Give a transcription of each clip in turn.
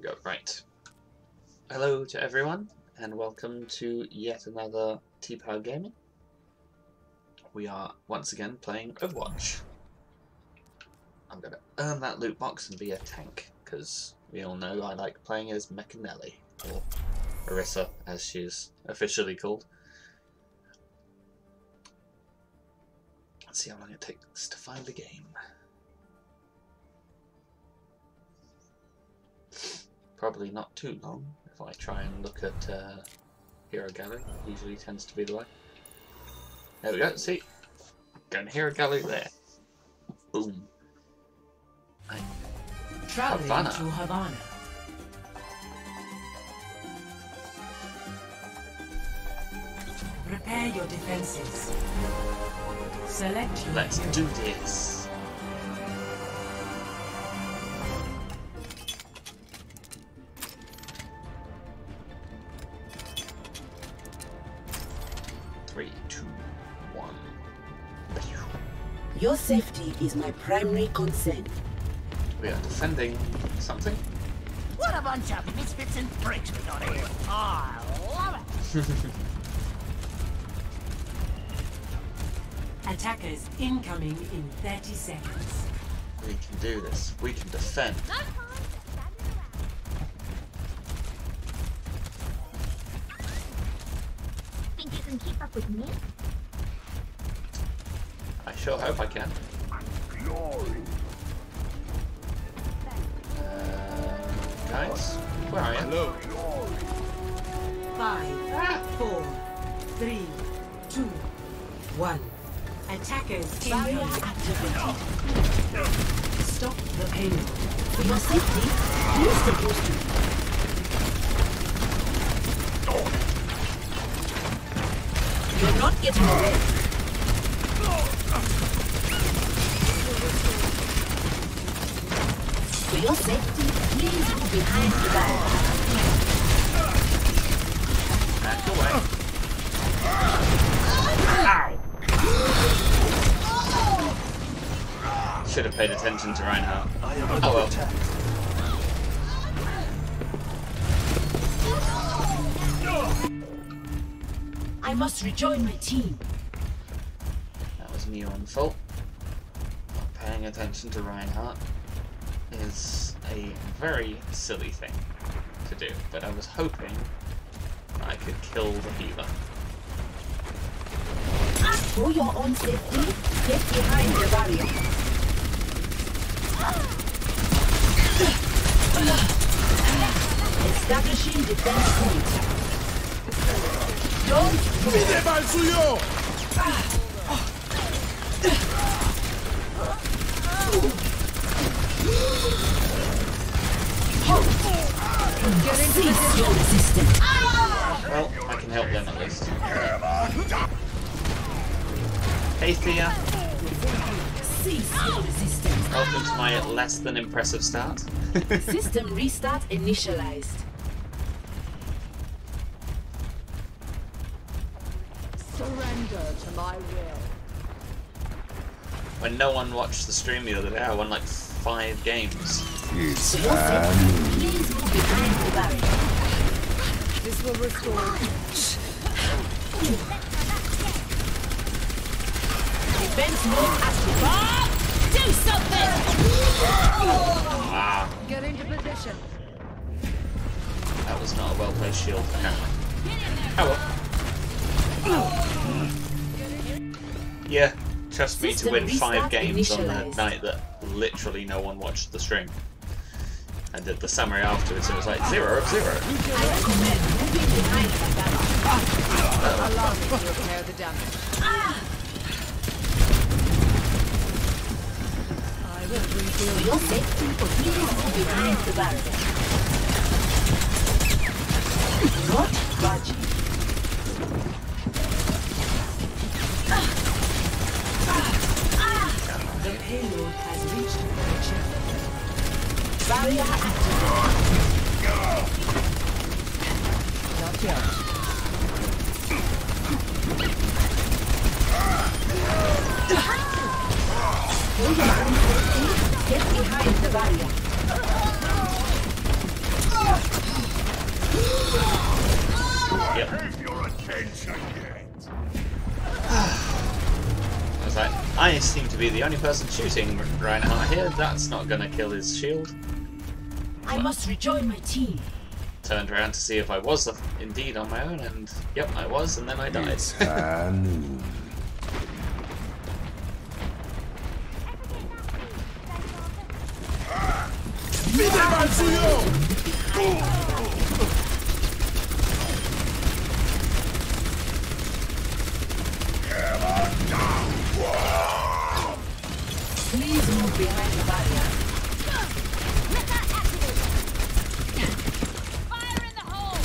go. Right. Hello to everyone, and welcome to yet another TeaPower Gaming. We are once again playing Overwatch. I'm going to earn that loot box and be a tank, because we all know I like playing as Mechanelli, or Orisa, as she's officially called. Let's see how long it takes to find the game. Probably not too long if I try and look at uh, Hero Gallery. Usually tends to be the way. There we go. See, going Hero Gallery there. Boom. Right. Traveling Havana. to Havana. Prepare your defenses. Select your Let's do this. Is my primary concern. We are defending something. What a bunch of misfits and freaks we got here. Oh, I love it. Attackers incoming in 30 seconds. We can do this. We can defend. Think you can keep up with me? I sure hope I can. Uh, guys, where are you? Five, four, three, two, one. Attackers Barrier incoming. activated. Stop the payload. For your safety, use the booster. You're not getting away. For your safety, please move behind the barrier. Back away. Ow! Should have paid attention to Reinhardt. Oh well. I must rejoin my team. That was me on fault. Not paying attention to Reinhardt a very silly thing to do, but I was hoping I could kill the healer. For your own safety, get behind the barrier. Establishing defense point. Don't move. Cease your resistance. Well, I can help them at least. Hey Thea, Cease your resistance. welcome to my less than impressive start. System restart initialized. Surrender to my will. when no one watched the stream the other day, I won like five games. For your This will restore. Defense mode activated. Do something! Get into position. that was not a well placed shield, apparently. Oh well. Yeah, trust me to win five games on the night that literally no one watched the stream. And did the summary afterwards, and it was like zero of zero. I recommend moving behind the barrier. Allow me to repair the damage. I will For your safety, please move behind the barrier. Get behind the. Yep. I seem to be the only person shooting Reinhardt here. That's not gonna kill his shield. I must rejoin my team. Turned around to see if I was indeed on my own, and yep, I was, and then I died. It's high noon. Please move behind the barrier. Fire in the hole!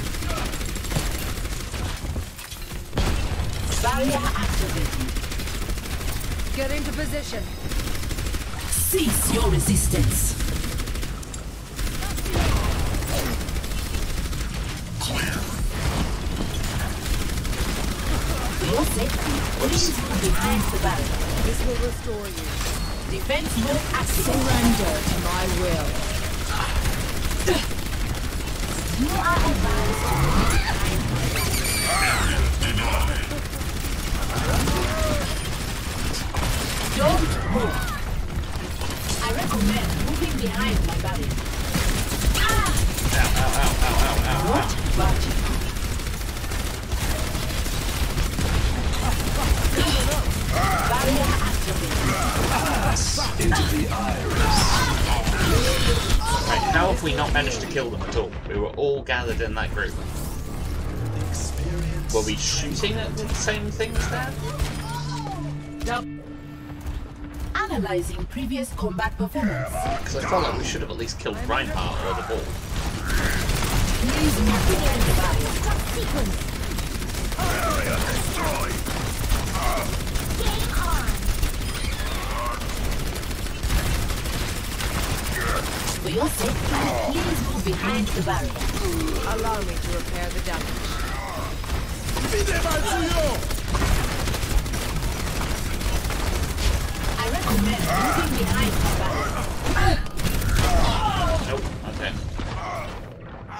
Barrier activated. Get into position. Cease your resistance. For your safety, please move behind the barrier. This will restore you. Defense will activated. Surrender to my will. All gathered in that group. Were we shooting at the same things there? Analyzing previous combat performance. Because I felt like we should have at least killed Reinhardt or the ball. Please move behind the barrier. Sequence. Game on. For your safety, please behind the barrier. Allow me to repair the damage. I recommend moving behind the barrier. Nope, okay.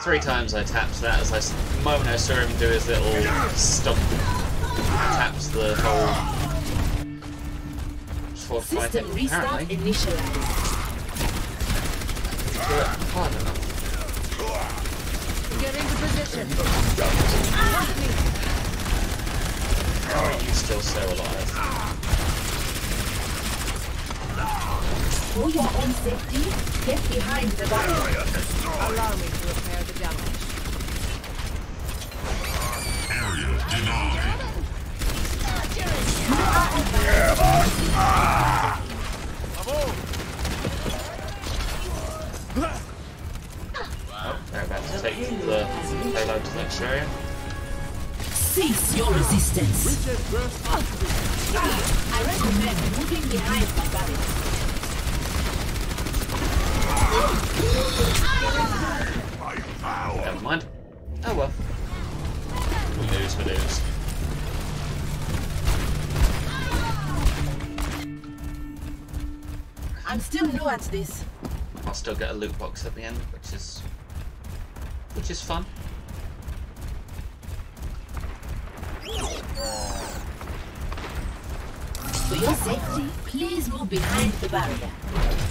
Three times I tapped that as I, s- the moment I saw him do his little stump, I tapped the whole fortify thing. System restart Apparently, initialized. do it hard enough. Get into position. How are you still so alive? For your own safety, get behind the barrier. Allow me to repair the damage. Area Oh, they're about to take the payload to the next area. Cease your resistance. I recommend moving behind the barrier. Never mind. Oh well. We lose, we lose. I'm still new at this. I'll still get a loot box at the end, which is which is fun. For your safety, please move behind the barrier.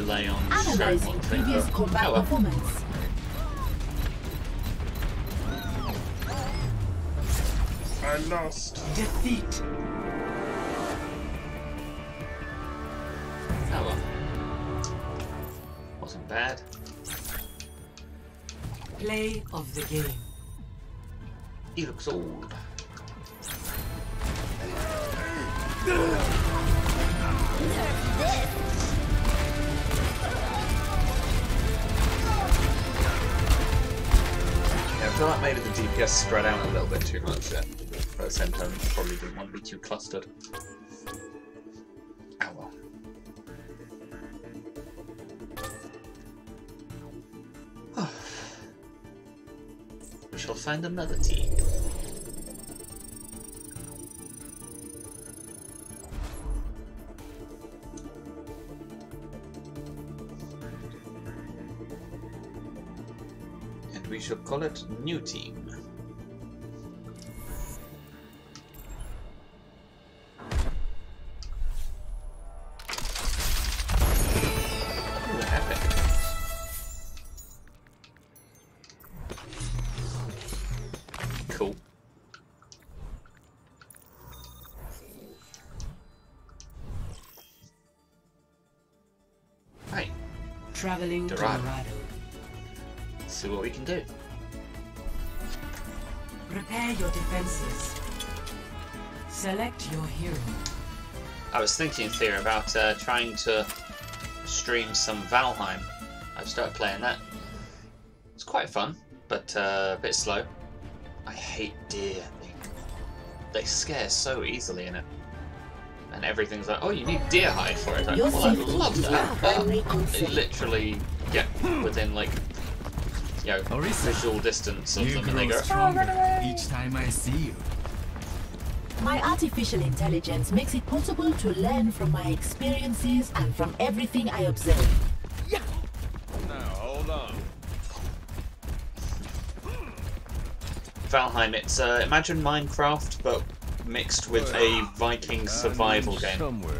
Delay on Analyzing one thing. previous but- combat Oh well. performance. I lost. Defeat. Oh well. Wasn't bad. Play of the game. He looks old. Yeah, I feel like maybe the DPS spread out a little bit too much. At the same time, probably didn't want to be too clustered. Oh well. we shall find another team. Shall call it New Team. Thinking, Thea, about uh, trying to stream some Valheim. I've started playing that. It's quite fun, but uh, a bit slow. I hate deer. They, they scare so easily in it. And everything's like, oh, you need deer hide for it. Like, well, I love that. our But they literally get within, like, you know, Orisa, visual distance of You them and they grow go, stronger each time I see you. My artificial intelligence makes it possible to learn from my experiences and from everything I observe. Valheim, it's uh, imagine Minecraft, but mixed with a Viking survival game. Somewhere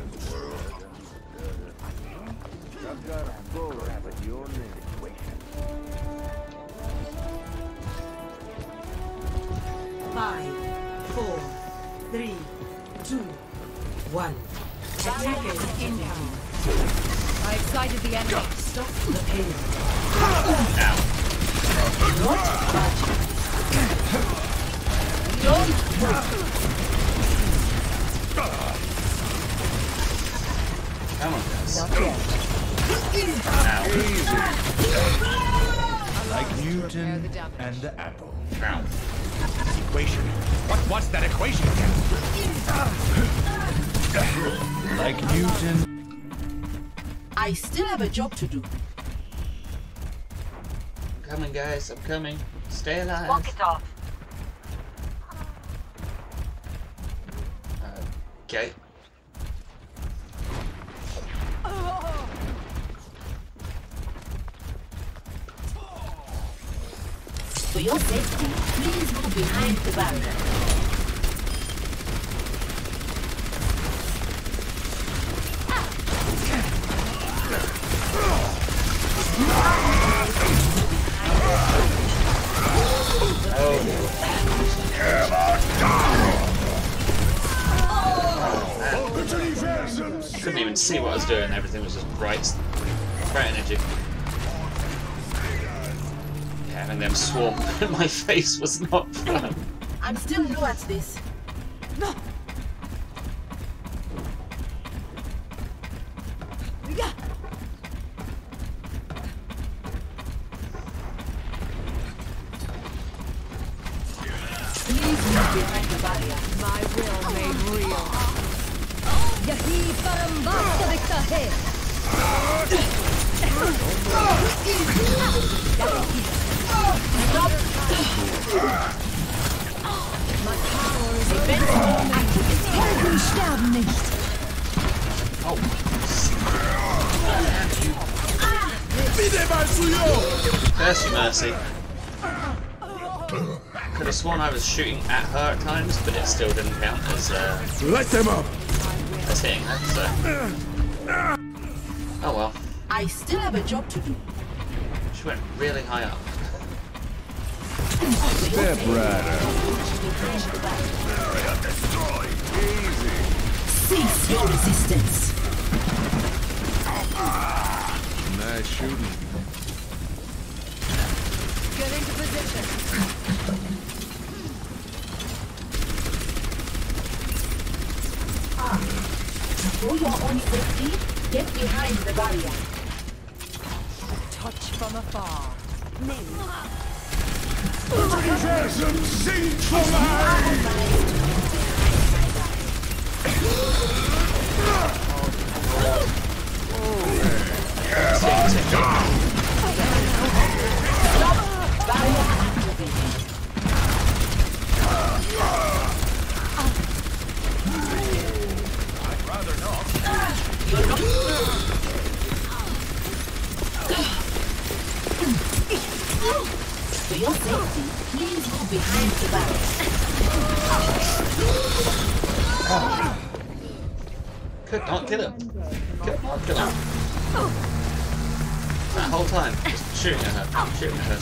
to do. I'm coming, guys. I'm coming. Stay alive. Walk it off. Okay. For your safety, please move behind the barrier. I couldn't even see what I was doing. Everything was just bright, bright energy. Yeah, having them swarm my face was not fun. I'm still new at this. She went really high up.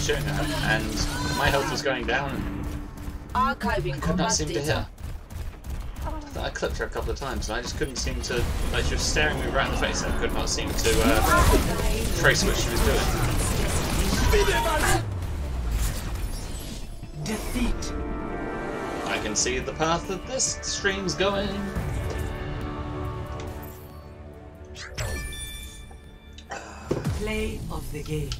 Shooting at her, shooting at her, and my health was going down and Archiving could not combat seem to hit I I clipped her a couple of times and I just couldn't seem to, like she was staring me right in the face and I could not seem to uh, trace what she was doing. Defeat. I can see the path that this stream's going. Play of the game.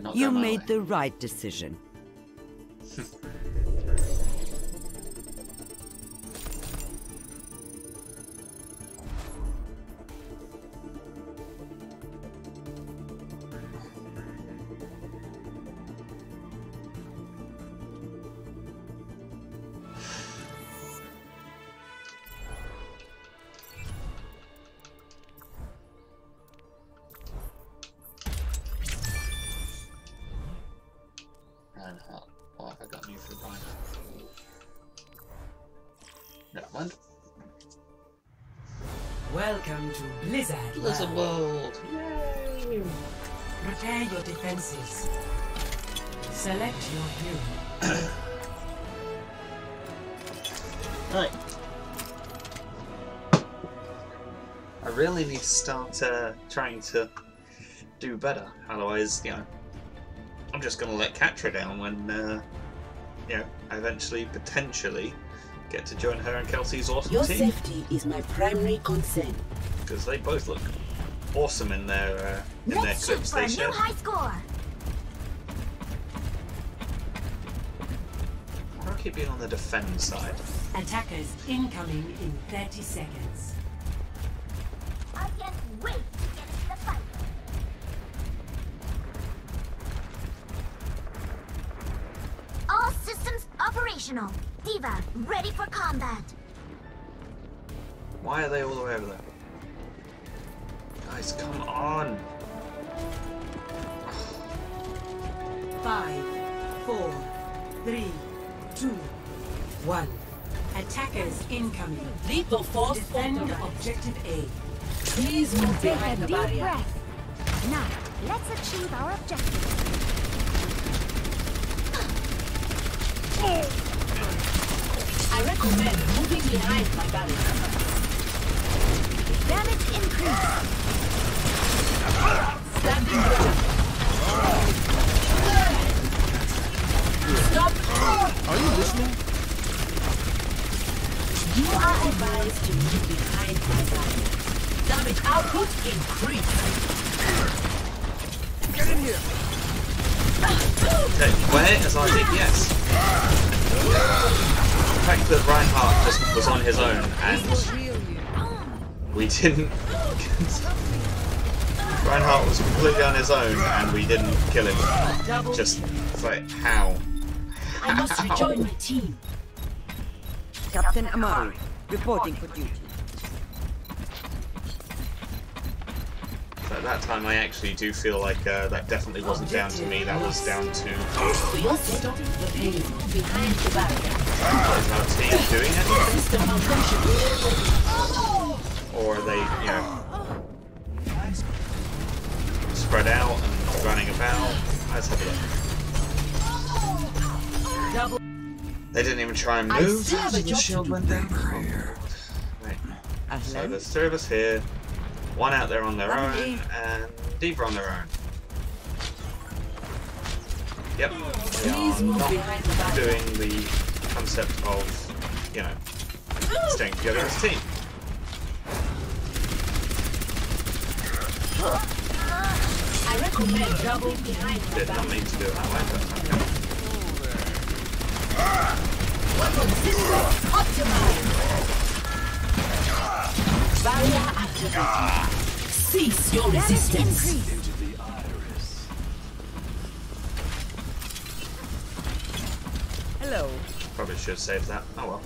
Not You made the right decision. Welcome to Blizzard. Blizzard World. World! Prepare your defenses. Select your hero. Right. I really need to start uh, trying to do better. Otherwise, you know, I'm just going to let Katra down when, uh, you know, I eventually, potentially, get to join her and Kelsey's awesome Your team. safety is my primary concern. Because they both look awesome in their uh, in their Let's shoot clips for they a new high score. Why do I keep being on the defend side? Attackers incoming in 30 seconds. Lethal force Defend objective A. Please move Take behind a the deep barrier. breath. Now, let's achieve our objective. I recommend moving behind my barrier. Damage increase. Standing ground. Stop! Are you listening? You are advised to move behind my barrier. Damage output increased. Get in here. Okay, I our yes. The fact that Reinhardt just was on his own and we didn't. Reinhardt was completely on his own and we didn't kill him. Just like how? I must How? rejoin my team. Captain Amari, reporting for duty. So at that time, I actually do feel like uh, that definitely wasn't down to me. That was down to is team doing anything, or are they, you know, spread out and running about? Let's have a They didn't even try and I move. still have a The job shield went down. Right. So there's three of us here, one out there on their own, and D.Va on their own. Yep, we are not behind the barrier. doing the concept of, you know, staying together as a team. I recommend double behind the Did not mean to do it that way, but okay. Weapon system optimized. Barrier activated. Cease your resistance. Hello. Probably should have saved that. Oh well.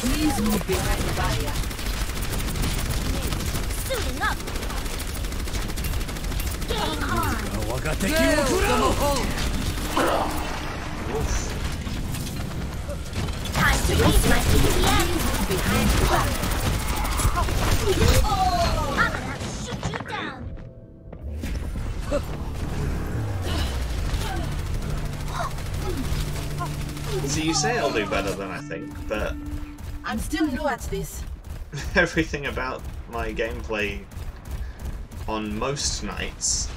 Please move behind the barrier. Suiting up. Game on. Oof. Time to raise my DPS. Behind the. I'm gonna have to shoot you down. So you say I'll do better than I think, but I'm still new at this. everything about my gameplay on most nights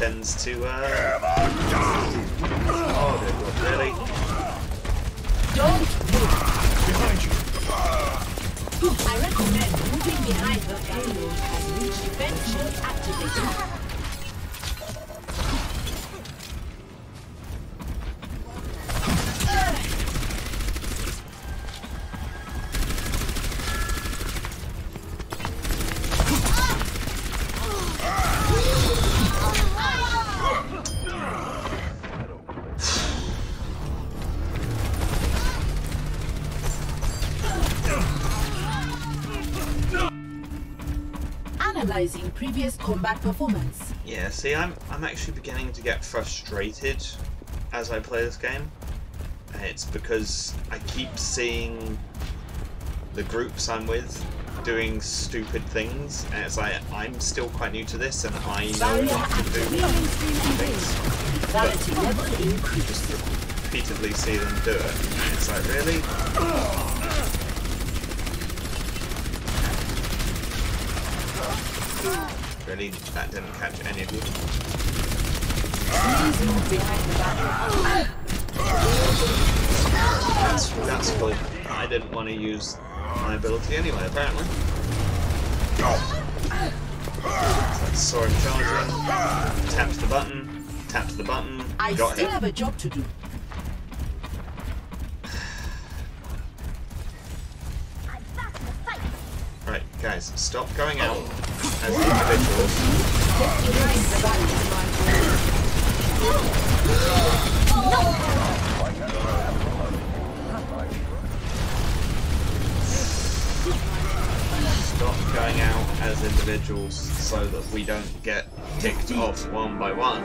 tends to uh Oh dear God, really? Don't move. Behind you. I recommend moving behind the payload has reached vent mode activated. Performance. Yeah, see I'm I'm actually beginning to get frustrated as I play this game. And It's because I keep seeing the groups I'm with doing stupid things and it's like I'm still quite new to this and I know what to do things. Lethality level increased. repeatedly see them do it. And it's like, really? Really? That didn't catch any of you? Please move behind the barrier. That's, that's cool. I didn't want to use my ability anyway, apparently. Saw him charging, tapped the button, tapped the button, I got still have a job to do. I'm back in the fight. Right, guys, stop going out as individuals. Stop going out as individuals so that we don't get picked off one by one.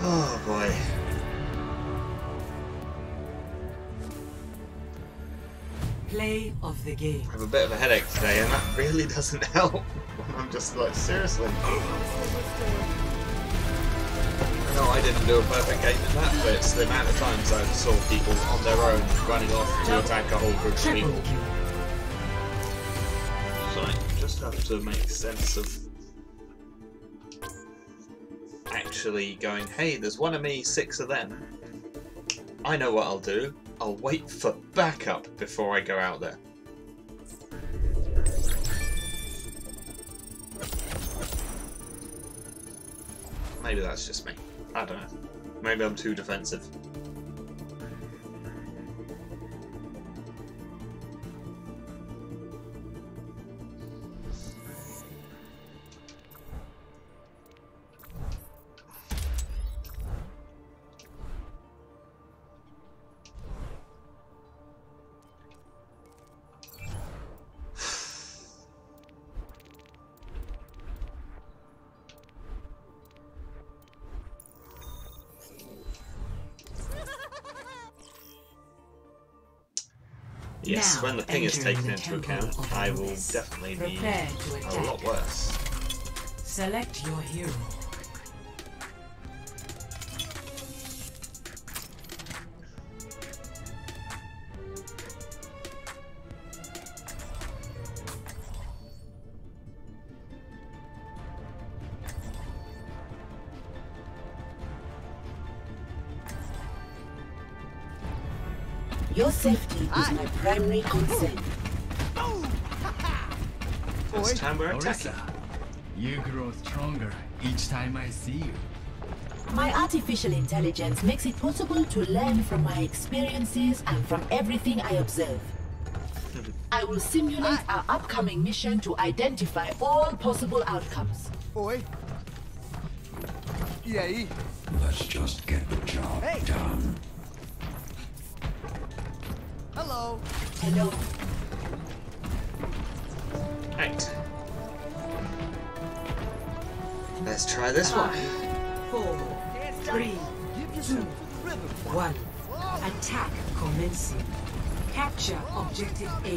Oh boy. Play of the game. I have a bit of a headache today and that really doesn't help I'm just like, seriously. I know I didn't do a perfect game in that, but it's the amount of times I saw people on their own running off to attack a whole group of people. So I just have to make sense of actually going, hey, there's one of me, six of them. I know what I'll do. I'll wait for backup before I go out there. Maybe that's just me. I don't know. Maybe I'm too defensive. When the ping is taken into account, I will definitely be a lot worse. Select your hero. Primary concern. First time we're attacking. You grow stronger each time I see you. My artificial intelligence makes it possible to learn from my experiences and from everything I observe. I will simulate our upcoming mission to identify all possible outcomes. Oi. E aí? Let's just get the job Hey. done. Hello. Hello. Right. Let's try this one. Four, three, Give two, yourself a rhythm. one. Attack commencing. Capture objective A.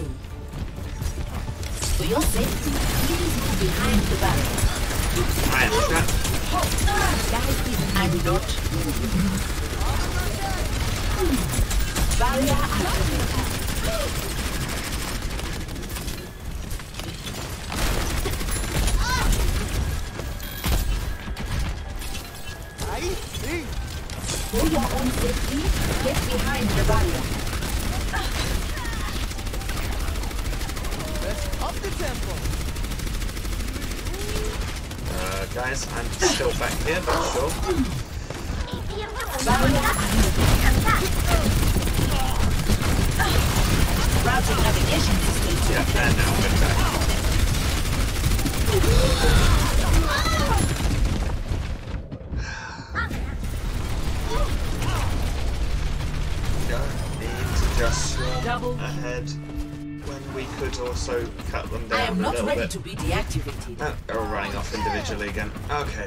For your safety, please move behind the barrier. I am trapped. I'm not moving. Barrier activated. Let's go!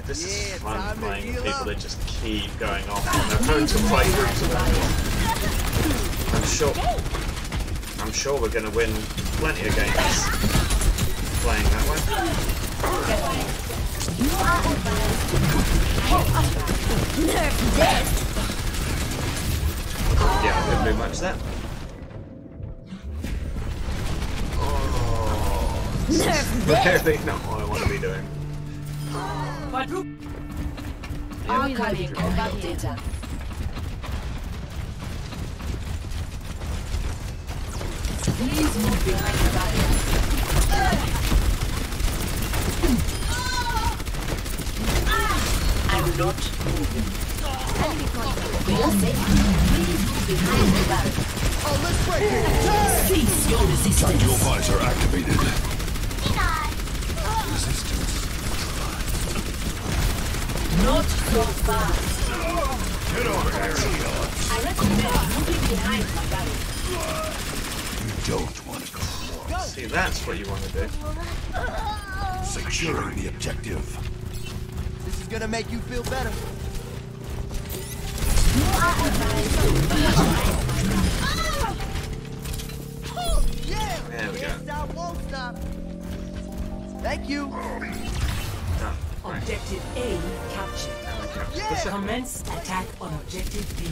This Yeah, is fun playing with people that just keep going off on their own to fight groups of. I'm sure I'm sure we're gonna win plenty of games playing that way. Yeah, I didn't do much there. Oh, this is really not what I want to be doing. Quadruple. Archiving combat data. Please move behind the barrier. I'm not moving. For your safety, please move behind the barrier. Oh, let's break it. Cease your resistance. visor activated. Not so fast. Get over here. I recommend moving behind the barrier. You don't want to go. See, that's what you want to do. Securing the objective. This is gonna make you feel better. You are Oh, yeah. There we go. Can't won't stop. Thank you. Done. Right. Objective A captured. Yeah. Commence attack on objective B.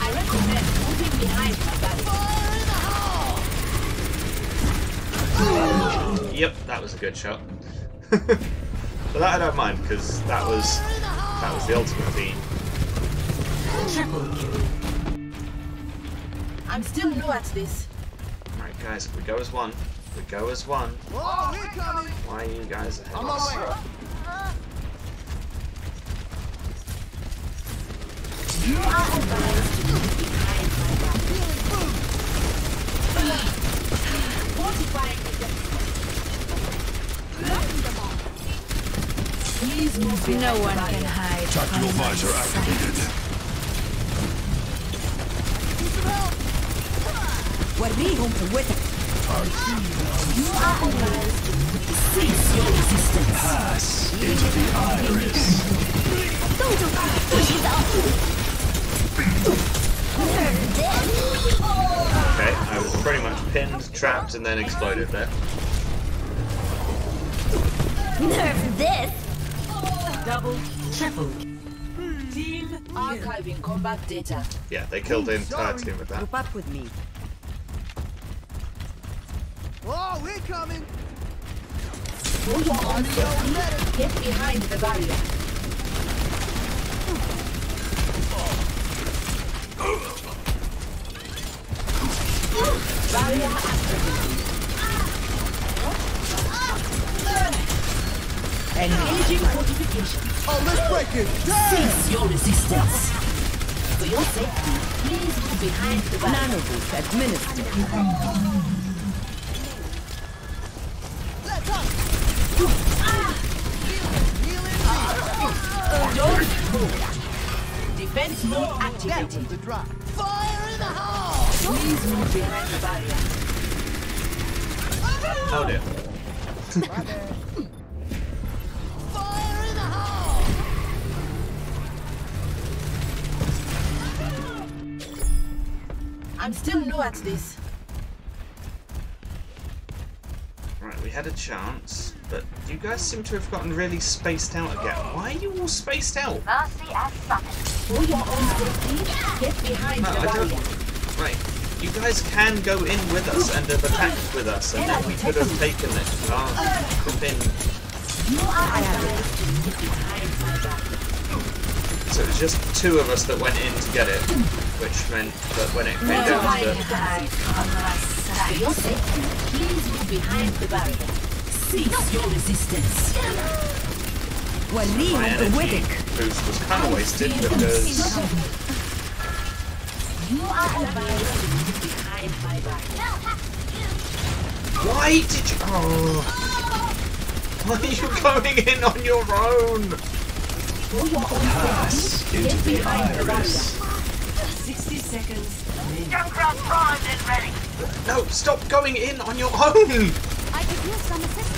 I recommend moving behind the barrier. Yep, that was a good shot. but that I don't mind because that was that was the ultimate beat. Triple kill. I'm still new at this. Alright guys, if we go as one, if we go as one. Why are you guys ahead? I'm. You are advised to behind my back. Fortifying the Locking them all. Please move No one can hide. Tactical visor activated. وريهم قوتك you are advised to cease your resistance. Pass into the iris. Okay, I was pretty much pinned, trapped, and then exploded there. Nerf this! Double, triple. Hmm. Team. Archiving combat data. Yeah, they killed the entire team with that. Group up with me. Oh, we're coming. For your own get behind the barrier. Barrier activated. Engaging fortifications. Oh, let's break it. Cease your resistance. For your safety, please move behind the barrier. Nanoboost administered. Defense mode activated. The drop. Fire in the hole! Please move behind the barrier. Oh dear. Fire in the hole! I'm still new at this. Right, we had a chance, but you guys seem to have gotten really spaced out again. Why are you all spaced out? Mercy as summoned. For your own safety, get behind No, the I don't. Right, you guys can go in with us and have attacked with us, and then we could have taken it. Ah, oh, could been. You are advised to move behind my barrier. So it was just two of us that went in to get it, which meant that when it came down Behind to the barrier. For your safety, please move behind the barrier. Cease your resistance. The Boost was kind of wasted. You are advised behind my back. Why did you? Oh. Why are you going in on your own? Pass into the iris. 60 seconds. Junkrat Prime is ready. No, stop going in on your own. I could use some assistance.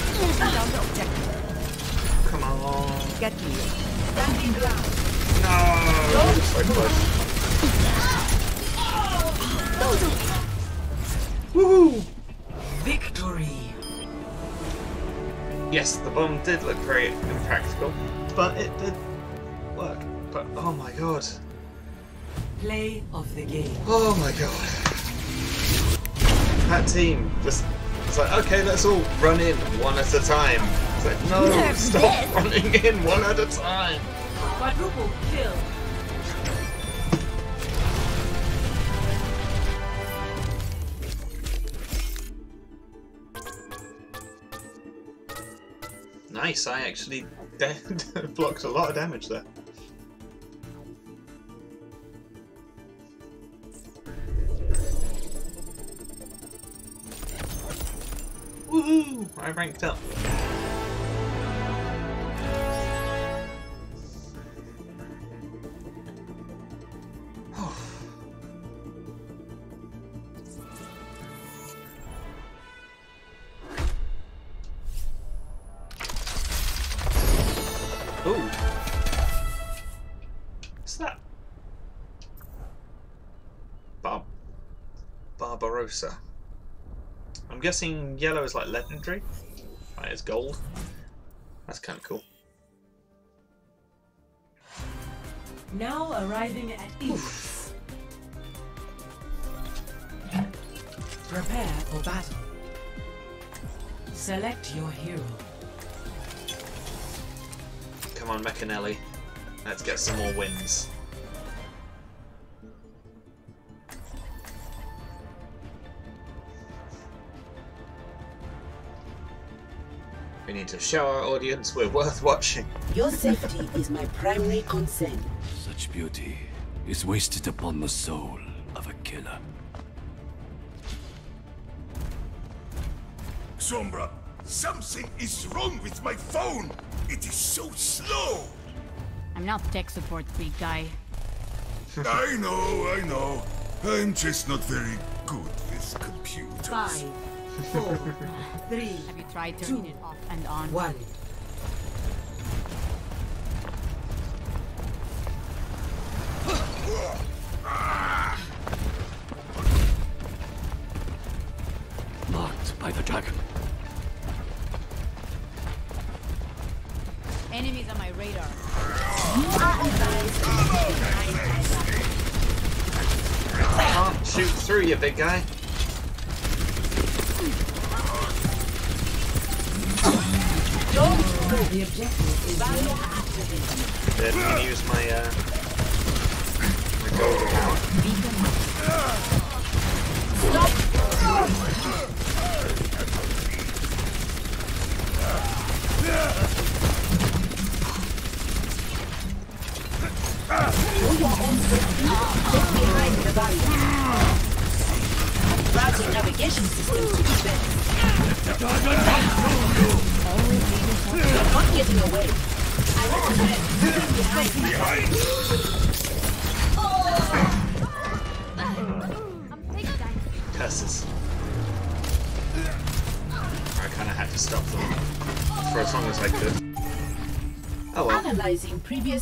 barrier. Thirty seconds remaining. Come on. Get me. Standing ground. No. So close. Woohoo! Victory. Yes, the bomb did look very impractical, but it did work. But oh my god. Play of the game. Oh my god. That team just it's like, okay, let's all run in one at a time. It's like, no, stop running in one at a time. Quadruple kill. Nice, I actually blocked a lot of damage there. Woohoo! I ranked up. Barbarossa guessing yellow is like legendary. Right, it's gold. That's kind of cool. Now arriving at East. Prepare for battle. Select your hero. Come on, Mechanelli. Let's get some more wins. We need to show our audience we're worth watching. Your safety is my primary concern. Such beauty is wasted upon the soul of a killer. Sombra, something is wrong with my phone. It is so slow. I'm not tech support, big guy. I know, I know. I'm just not very good with computers. Five, four, three, Have you tried turning Two. it off and on? one. Marked by the dragon. Enemies on my radar. You are advised to move behind my back. Can't shoot through you, big guy. Don't move. The objective is Then I'm gonna use my uh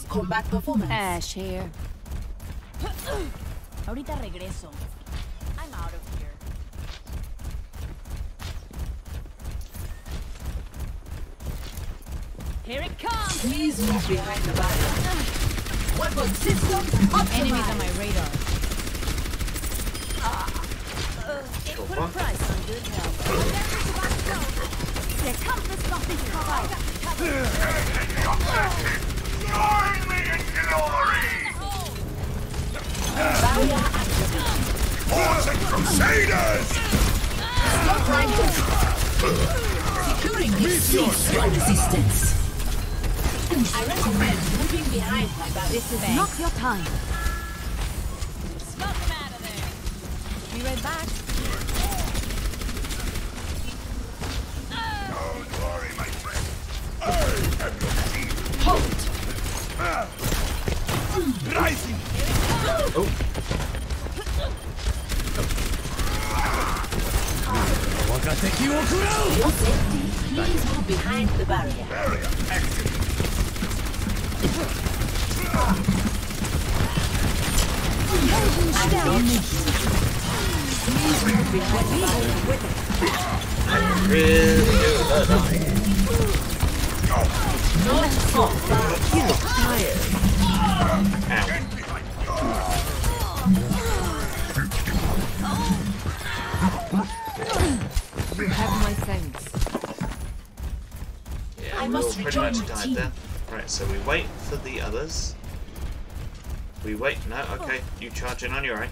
combat performance. Ash here. Ahorita regreso. I'm out of here. Here it comes! Please move behind the barrier. Weapon system Enemies on my radar. Time. Pretty much died team. there. Right, so we wait for the others. We wait. No, okay. You charge in on your own.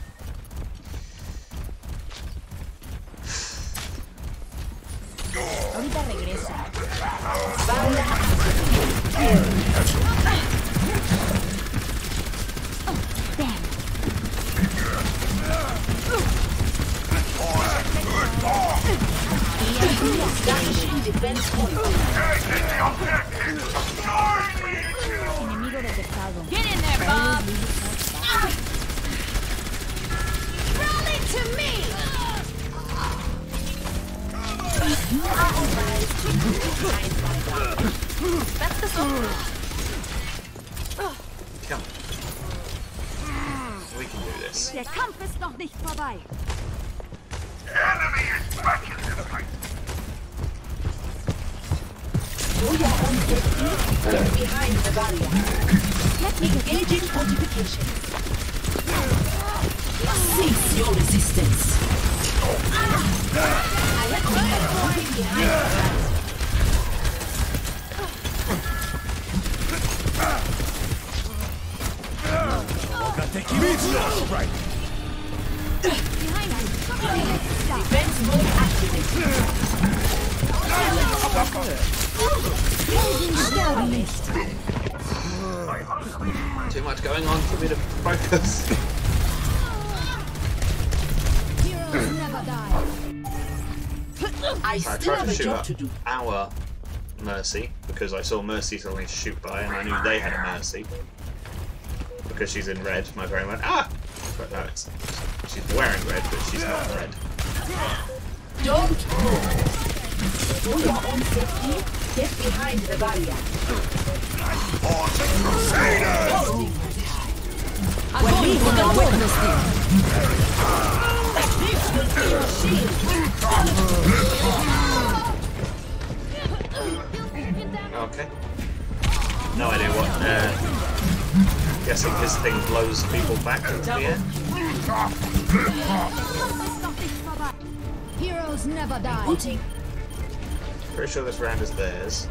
So I still tried have to a shoot job at to do. our Mercy because I saw Mercy suddenly shoot by and I knew they had a Mercy. Because she's in red, my brain went, ah! But no, it's, she's wearing red, but she's not red. Don't move. For your own safety, get behind the barrier. What we have witnessed Okay. No idea what, uh, guessing his thing blows people back into the air. Heroes never die. Pretty sure this round is theirs.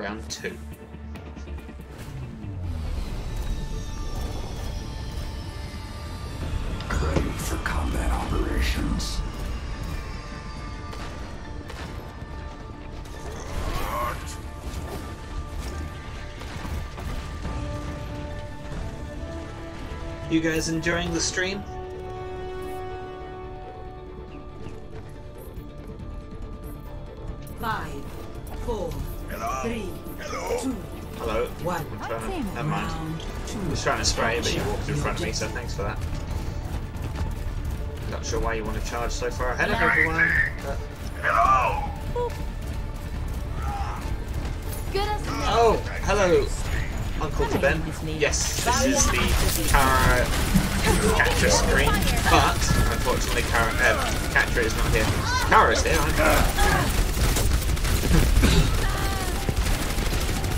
Round two. Ready for combat operations. You guys enjoying the stream? Hello. one. I'm trying to, never mind. I was trying to spray, but you walked in front of me, so thanks for that. Not sure why you want to charge so far ahead of everyone, but... Good as Oh, hello, Uncle to Ben. Yes, this is the Kara Catra screen, but unfortunately Kara, uh, Catra is not here. Kara is here, I'm here.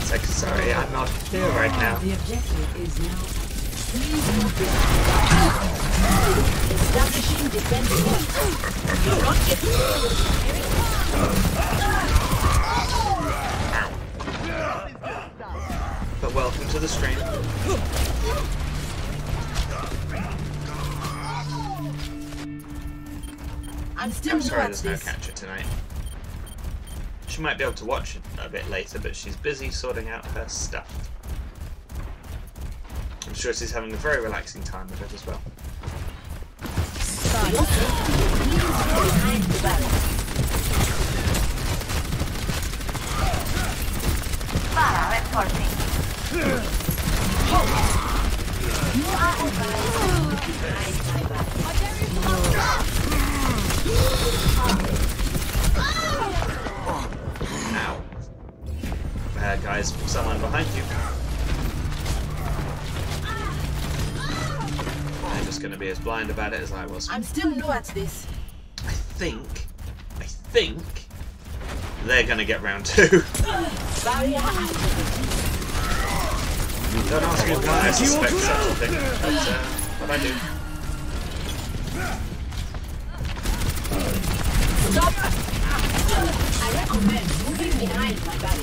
It's like, sorry, I'm not here right now. The objective is now Establishing defense mode. Do not get But welcome to the stream. I'm still I'm sorry there's no. Catcher tonight. She might be able to watch it a bit later, but she's busy sorting out her stuff. I'm sure she's having a very relaxing time with it as well. Uh, guys, someone behind you. I'm just going to be as blind about it as I was. I'm still new at this. I think, I think they're going to get round two. Don't ask me why I suspect such a thing, but, uh, but I do. Stop! I recommend behind my barrier.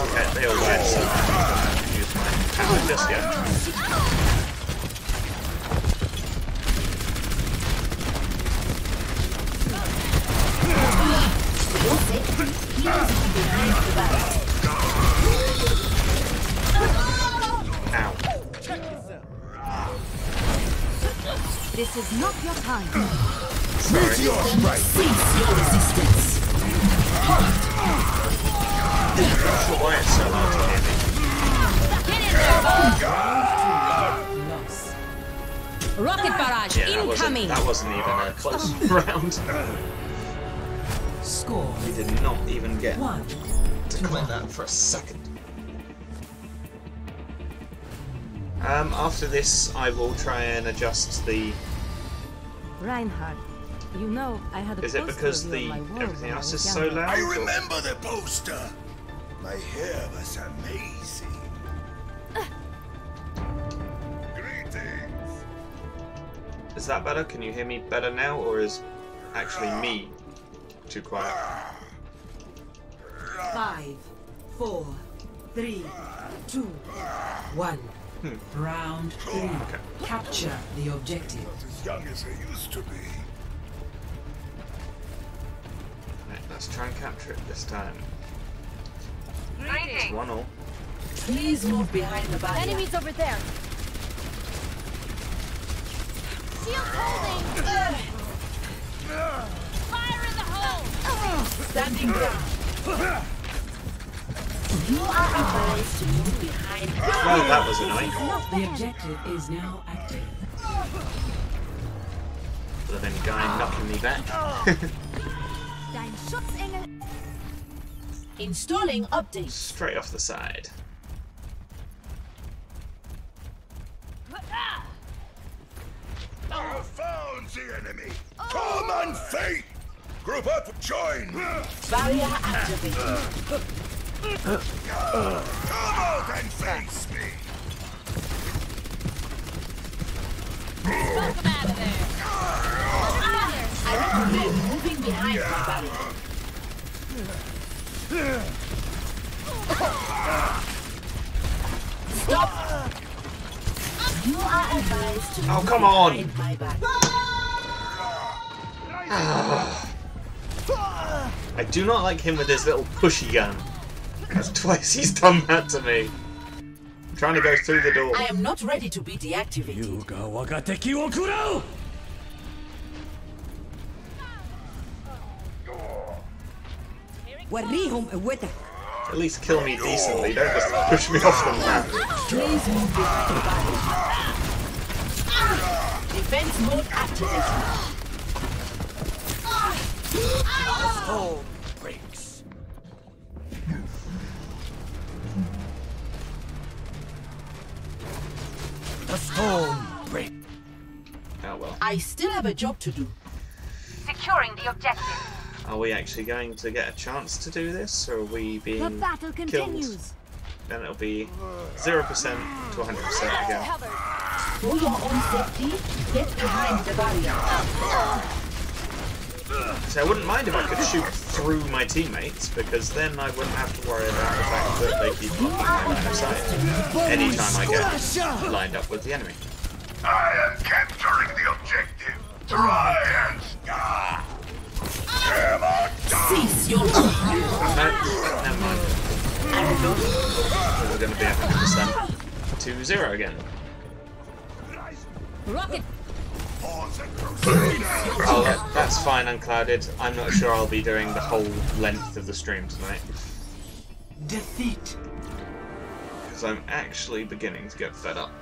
Okay, they all died, so I'm not going to use my hammer just yet. Your safety, please be behind the barrier. Ow. This is not your time. Sorry. Cease your resistance. sure why it's so hard to hear me. Loss. Rocket barrage Yeah, that wasn't, incoming. that wasn't even a close round. Score We did not even get one. to click that for a second. Um, after this, I will try and adjust the. Reinhardt, you know I had a Is it because the on my wall everything else is so loud? I remember the poster. My hair was amazing. Greetings. Is that better? Can you hear me better now, or is actually me too quiet? Five, four, three, two, one. Hmm. Round three. Capture the objective. Not as young as I used to be. Let's try and capture it this time. It's one all. Please move behind the barrier. Enemies over there. Shield holding. Fire in the hole. Standing ground. You are advised to move behind the Well, that was annoying. The objective is now active. Living guy knocking me back. Dein Schutzengel. Installing updates. Straight off the side. I found the enemy. Oh. Come and fight. Group up, join. Barrier activated. Come out and face me. Welcome out of there. Ah. I recommend moving behind my barrier. Stop! You are advised to Oh, come on. behind my barrier. I do not like him with his little pushy gun. Because twice he's done that to me. I'm trying to go through the door. I am not ready to be deactivated. وريهم قوتك At least kill me decently, don't just push me off the map. Please move behind the barrier. Defense mode activated. Home breaks. The storm break. Oh well. I still have a job to do. Securing the objective. Are we actually going to get a chance to do this, or are we The being battle killed? continues. Then it'll be 0% to 100% again. Cover. For your own safety, get behind the barrier. So I wouldn't mind if I could shoot through my teammates, because then I wouldn't have to worry about the fact that they keep blocking my line of sight anytime I get lined up with the enemy. I am capturing the objective. Try and ah. Cease your never mind. We're going to be 100% to 0 again. Rocket Pause and proceed. Oh, that, that's fine, Unclouded. I'm not sure I'll be doing the whole length of the stream tonight. Defeat. Because I'm actually beginning to get fed up.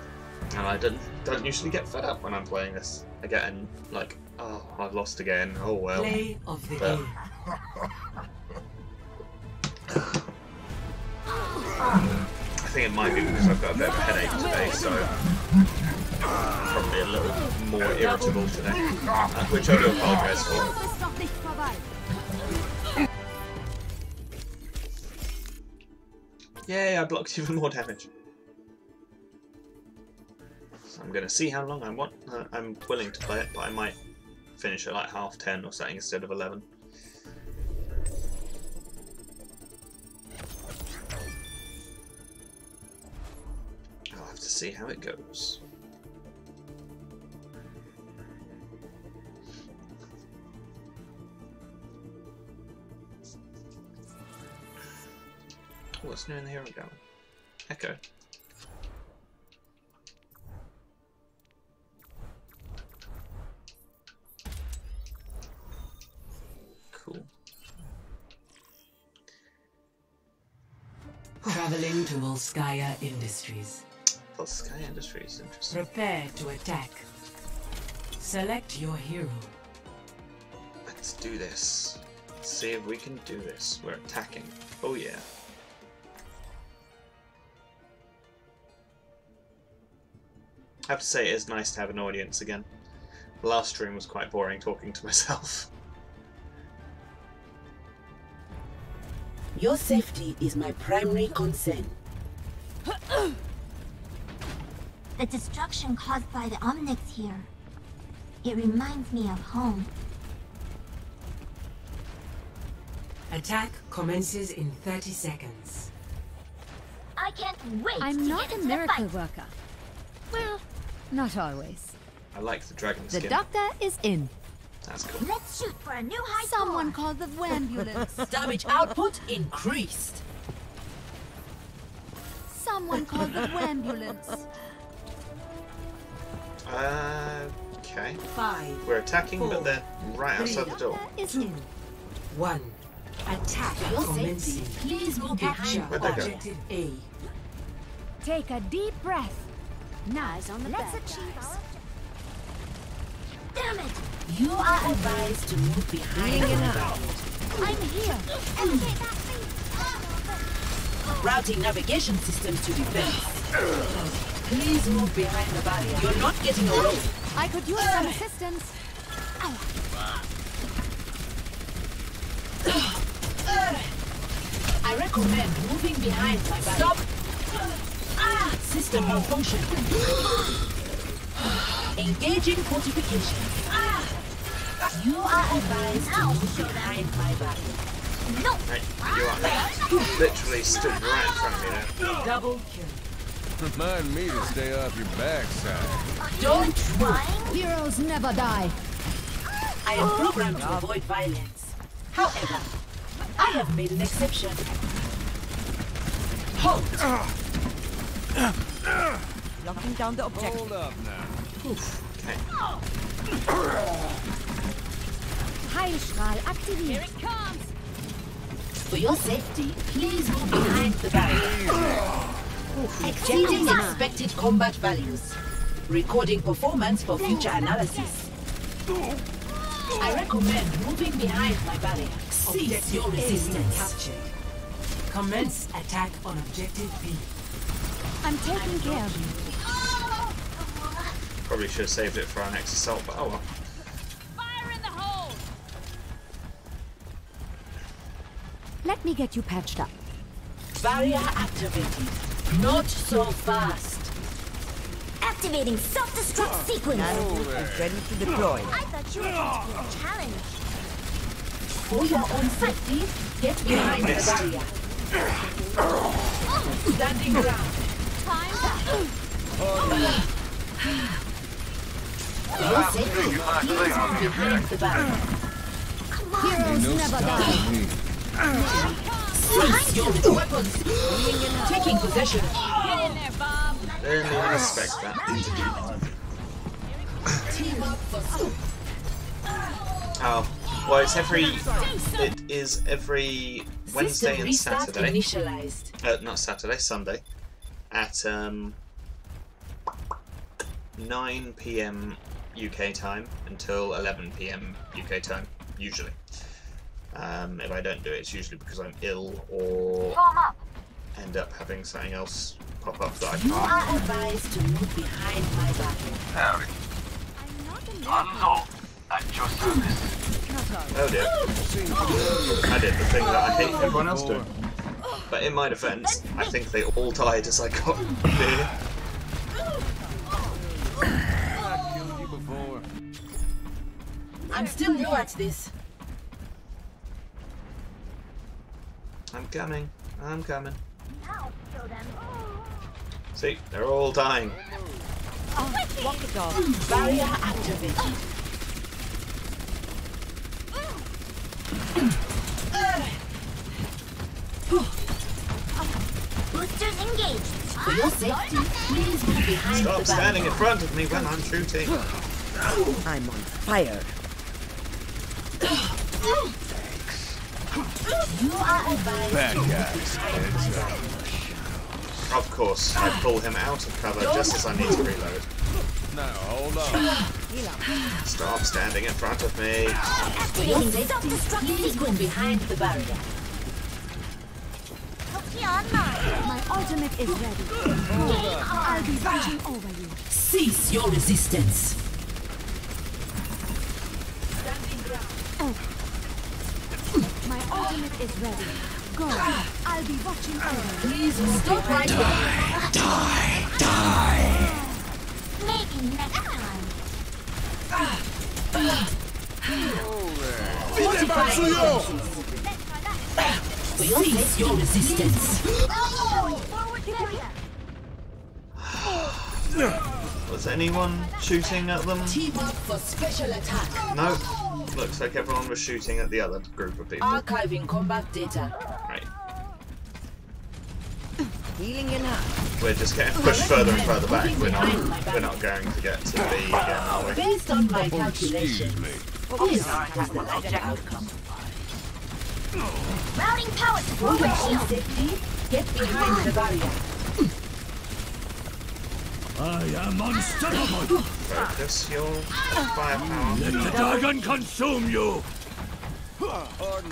And I don't, don't usually get fed up when I'm playing this. I get in, like, oh, I've lost again. Oh well. Play of the But- game. I think it might be because I've got a bit of a headache today, so probably a little more irritable today. Uh, which I do apologise for. Das ist noch nicht vorbei. Yay, I blocked even more damage. So I'm going to see how long I want. Uh, I'm willing to play it, but I might finish at like half 10 or something instead of 11. I'll have to see how it goes. What's new in the hero go? Echo. Volskaya Industries. Volskaya Industries, interesting. Prepare to attack. Select your hero. Let's do this. Let's see if we can do this. We're attacking. Oh yeah. I have to say it is nice to have an audience again. The last stream was quite boring talking to myself. Your safety is my primary concern. The destruction caused by the Omnics here. It reminds me of home. Attack commences in 30 seconds. I can't wait I'm to not get a into miracle fight. worker. Well, not always. I like the dragon skin. The doctor is in. That's cool. Let's shoot for a new high Someone score. called the ambulance. Damage output increased. Someone called the ambulance. Uh, okay. Five, We're attacking, Four, but they're right three, outside the door. Is in. one. Attack For your safety, commencing. please move Capture behind Where'd they go? objective A. Take a deep breath. Eyes on the Let's bad achieve guys. our Damn it! You are advised to move behind the barrier. I'm here. Elevate that speed! Routing navigation systems to defense. Please move behind the barrier. You're not getting away. I could use some assistance. I recommend moving behind my barrier. Stop! Ah! System malfunction. Engaging fortification. Ah! You are advised to move behind my barrier. No! Right, you are literally stood right in front of me now. Double kill. Remind me to stay off your backside. Don't try. Heroes never die. I am programmed to avoid violence. However, I have made an exception. Halt! Locking down the objective. Hold up now. Okay. Heilstrahl aktiviert. For your safety, please move behind the barrier. Exceeding expected combat values. Recording performance for future analysis. I recommend moving behind my barrier. Cease your resistance. captured. Commence attack on objective B. I'm taking care of you. Probably should have saved it for our next assault, but oh well. Fire in the hole! Let me get you patched up. Barrier activated. Not so fast. Activating self-destruct sequence! is Ready to deploy. I thought you were going to be a challenge. For your own safety, get behind the barrier. Standing ground. For your safety, please move behind the barrier. Heroes never die. Cease your weapons. Taking possession. Didn't even that. Team up for. Oh, well, it's every. It is every Wednesday and Saturday. initialized. Uh, not Saturday, Sunday, at um, 9 p.m. UK time until 11 p.m. UK time, usually. Um, if I don't do it, it's usually because I'm ill or Form up. end up having something else pop up that I You can't. are advised to move behind my barrier. Howdy. I'm not a Hanzo, at your service. Oh dear. I did the thing that I hate everyone else doing. But in my defense, I think they all died as I got near. I killed you before. I'm still new at this. I'm coming. I'm coming. Now, show them. See, they're all dying. Walk the dog. Barrier activated. Boosters engaged. For your safety, please move behind Stop the standing in front of me when I'm shooting. I'm on fire. You are advised Bad to move guys. behind my. Of course, I pull him out of cover just as I need to reload. No, hold on. Stop standing in front of me. For your safety, please go behind the barrier. My ultimate is ready. I'll be watching over you. Cease your resistance. My ultimate is ready. Go. I'll be watching over you. Please stop right there. Die, die. Maybe next time. For your Cease your resistance. Was anyone shooting at them? Team up for special attack. No. Looks like everyone was shooting at the other group of people. Archiving combat data. Right. Healing in hand. We're just getting pushed further and further back. We're not. We're not going to get to B again, are we? Uh, Based on my calculations, this is the likely outcome. Routing power to For forward your own shield. safety, get behind the barrier. I am unstoppable. Focus your firepower. Let the dragon consume you.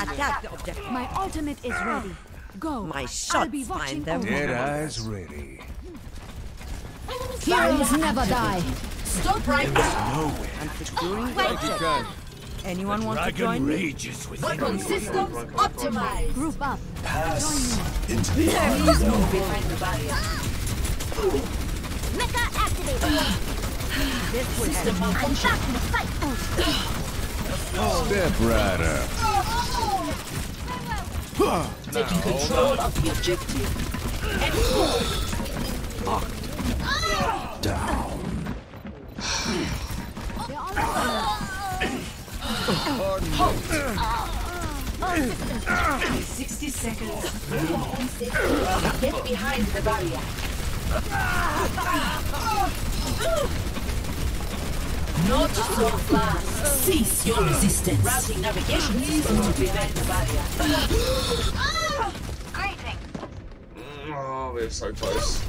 Attack the objective. My ultimate is ready. Go. My I'll shots be watching find them. over Dead you. eyes ready. Heroes never die. Stop right now. I'm securing the objective. Anyone want to join me? rages within Weapon you. systems optimized. Group up. Pass Join me. into the Please move behind the barrier. Mecha activated. This will System help. I'm malfunction. back in the fight. Step right up. Taking control of the objective. They're all 60 seconds. Get behind the barrier. Not so fast. Cease your resistance. Routing navigation system to prevent the barrier. Greetings. Oh, we're so close.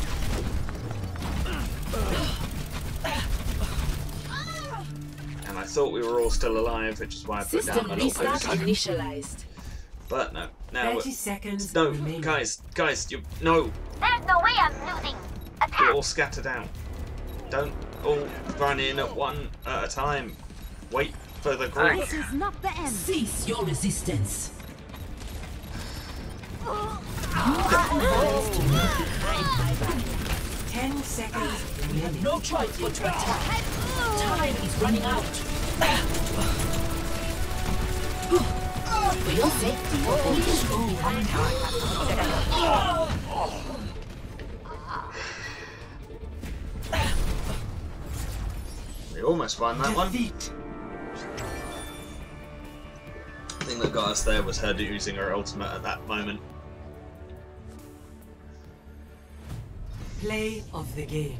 And I thought we were all still alive, which is why I put down System my little restart poster. initialized. But no, now 30 seconds no, remaining. guys, guys, you no, There's no way I'm losing. You're all scattered out. Don't all run in at one at a time. Wait for the group. This is not the end. Cease your resistance. Ten seconds We have no choice but to attack. Time is running out. For your safety, oh, please go behind her. We almost won that one. defeat. The thing that got us there was her using her ultimate at that moment. Play of the game.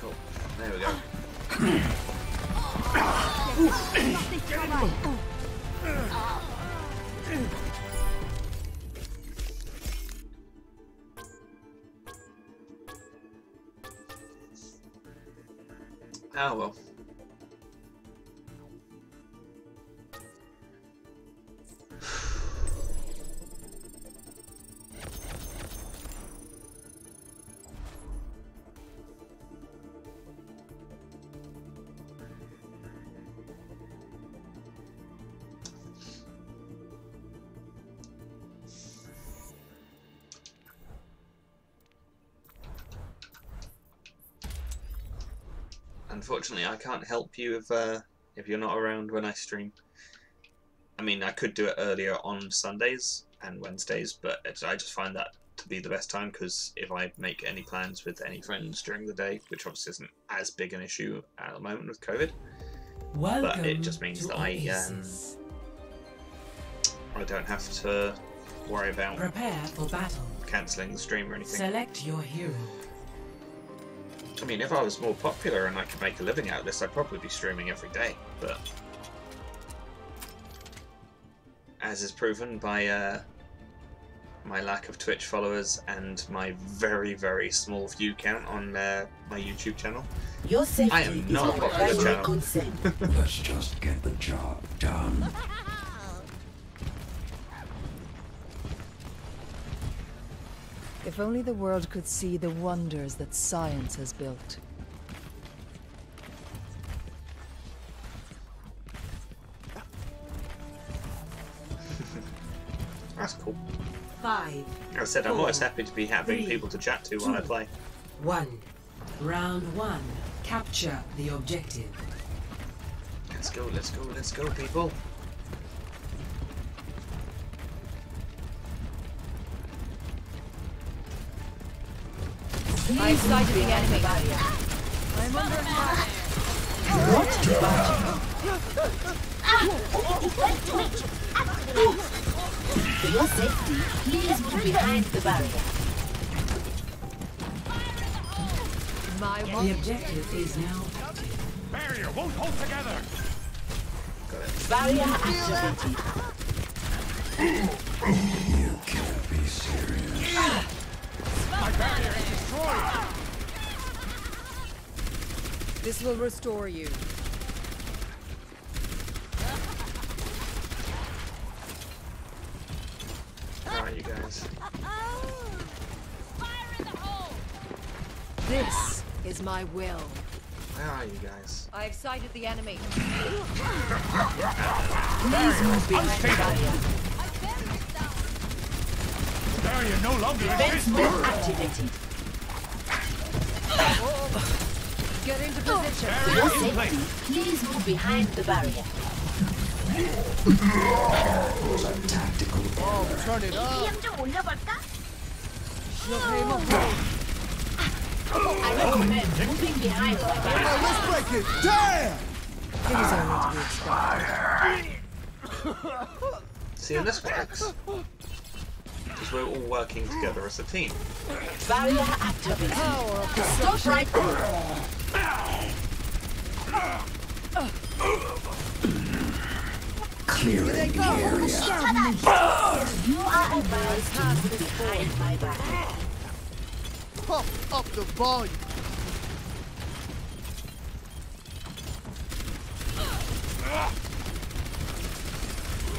Cool. There we go. Oh well. Unfortunately, I can't help you if uh, if you're not around when I stream. I mean, I could do it earlier on Sundays and Wednesdays, but it's, I just find that to be the best time because if I make any plans with any friends during the day, which obviously isn't as big an issue at the moment with COVID, Welcome but it just means that I um, I don't have to worry about Prepare for battle. cancelling the stream or anything. Select your hero. I mean, if I was more popular and I could make a living out of this, I'd probably be streaming every day. But as is proven by uh, my lack of Twitch followers and my very, very small view count on uh, my YouTube channel. Your safety I am not a my popular primary channel. Let's just get the job done. If only the world could see the wonders that science has built. That's cool. Five, As I said, I'm always happy to be having three, people to chat to while I play. one. Round one. Capture the objective. Let's go, let's go, let's go, people. I've sighted the enemy. I'm under attack. Not to budge. For your safety, please move behind the barrier. My The objective is now active. Barrier won't hold together. Barrier activated. You can't be serious. My barrier is destroyed. This will restore you. Where are you guys? This is my will. Where are you guys? I've sighted the enemy. Please move behind barrier. Barrier no longer Defense exists. activated. Get into oh, position. For your safety, please move behind the barrier. Tactical Turn it up. I recommend moving behind the barrier. Oh, let's break it. Damn! It is only to be expected. See, and this works. Because we're all working together as a team. Barrier activated. Stop right there. clearing the area. You are advised to move behind my barrier. Pump up the volume.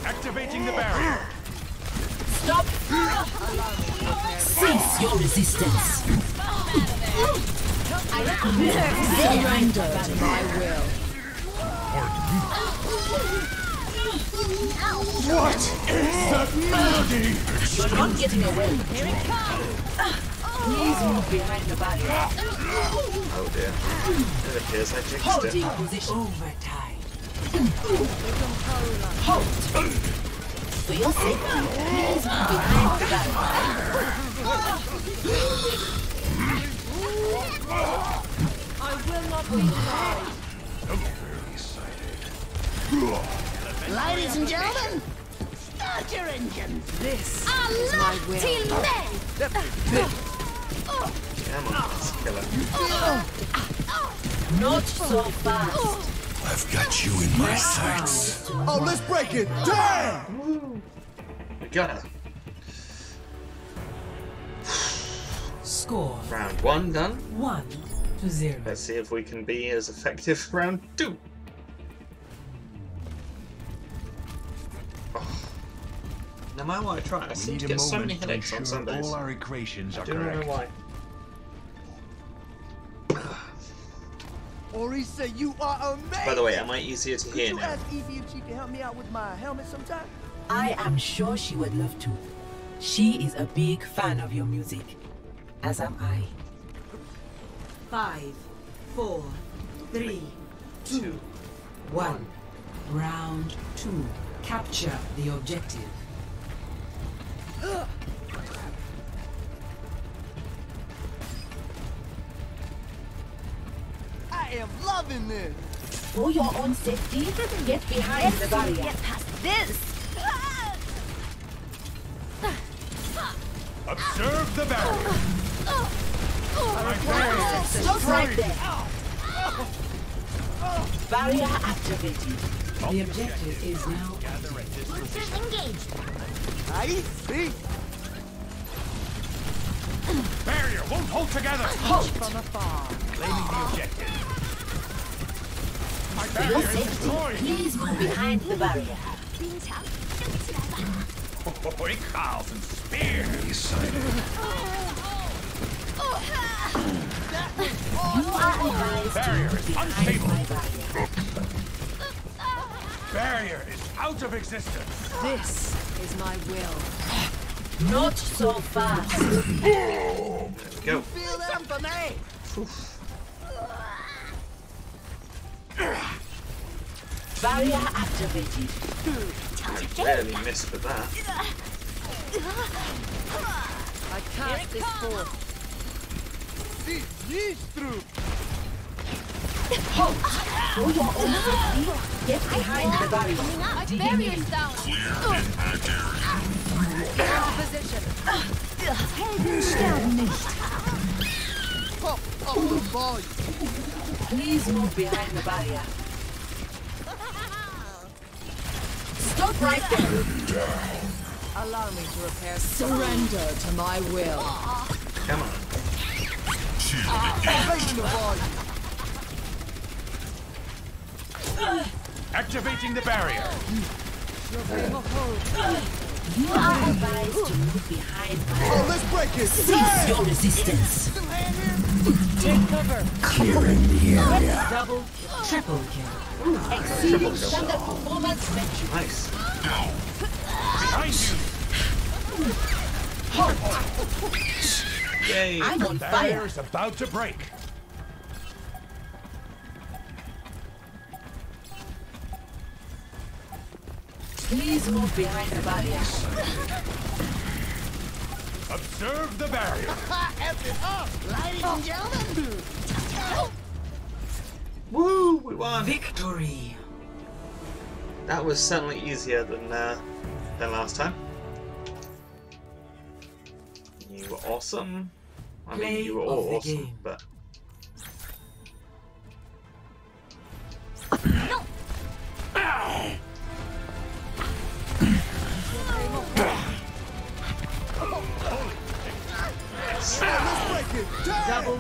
Activating the barrier. Cease your resistance. I recommend surrender to my will. What is that melody? You're not getting away. Here it comes. Please move behind the barrier. Oh dear. It appears I jinxed Holding position. Overtime. Halt. For your safety, please move behind the barrier. I will not be denied. Ladies and gentlemen, start your engines. This is my will. Come on, let's. Not so fast. I've got you in my sights. Oh, let's break it. Damn! We got her. Score Round one done. one to zero. Let's see if we can be as effective round two. Oh. No matter what I try, I We seem to a get so many headaches on ensure Sundays. all our equations I are do not know why. Orisa, you are amazing. By the way, am I easier to Could hear you now? ask Efi if she can help me out with my helmet sometime? I am sure she would love to. She is a big fan of your music, as am I. Five, four, three, two, one. Round two. Capture the objective. I am loving this. For your own safety, get behind the barrier. Get past this. Observe the barrier. My barrier is right destroyed. there. Barrier activated. The objective is now Monsters engaged. Ahí, sí. Barrier won't hold together! Halt from afar. Claiming the objective. My For your barrier is safety, destroyed! please move behind the barrier. Boy, cows and spears! Oh, you are advised Barrier is unstable. barrier. Barrier is out of existence! This is my will. Not so fast. There we go. Feel them for me. Barrier activated. I barely missed with that. I cast this forth. See, these through. Halt! For your own safety, get behind the barrier. My barrier's down. Position. Sterben nicht. Pop up the volume. Please move behind the barrier. Stop right there. Allow me to repair. Surrender to my will. Come on. Raising the volume. Activating the barrier! You are advised to move behind the barrier. Oh, let's break it. Cease your resistance. Take cover. Clearing the area. double, triple kill. Exceeding standard performance. Nice. Yay. I'm on Barrier fire. is about to break! Please move behind the barrier. Observe the barrier! It up, ladies and gentlemen. Woo! We won. Victory. That was certainly easier than uh, than last time. You were awesome. I mean, you were all awesome, game. but Let's. Double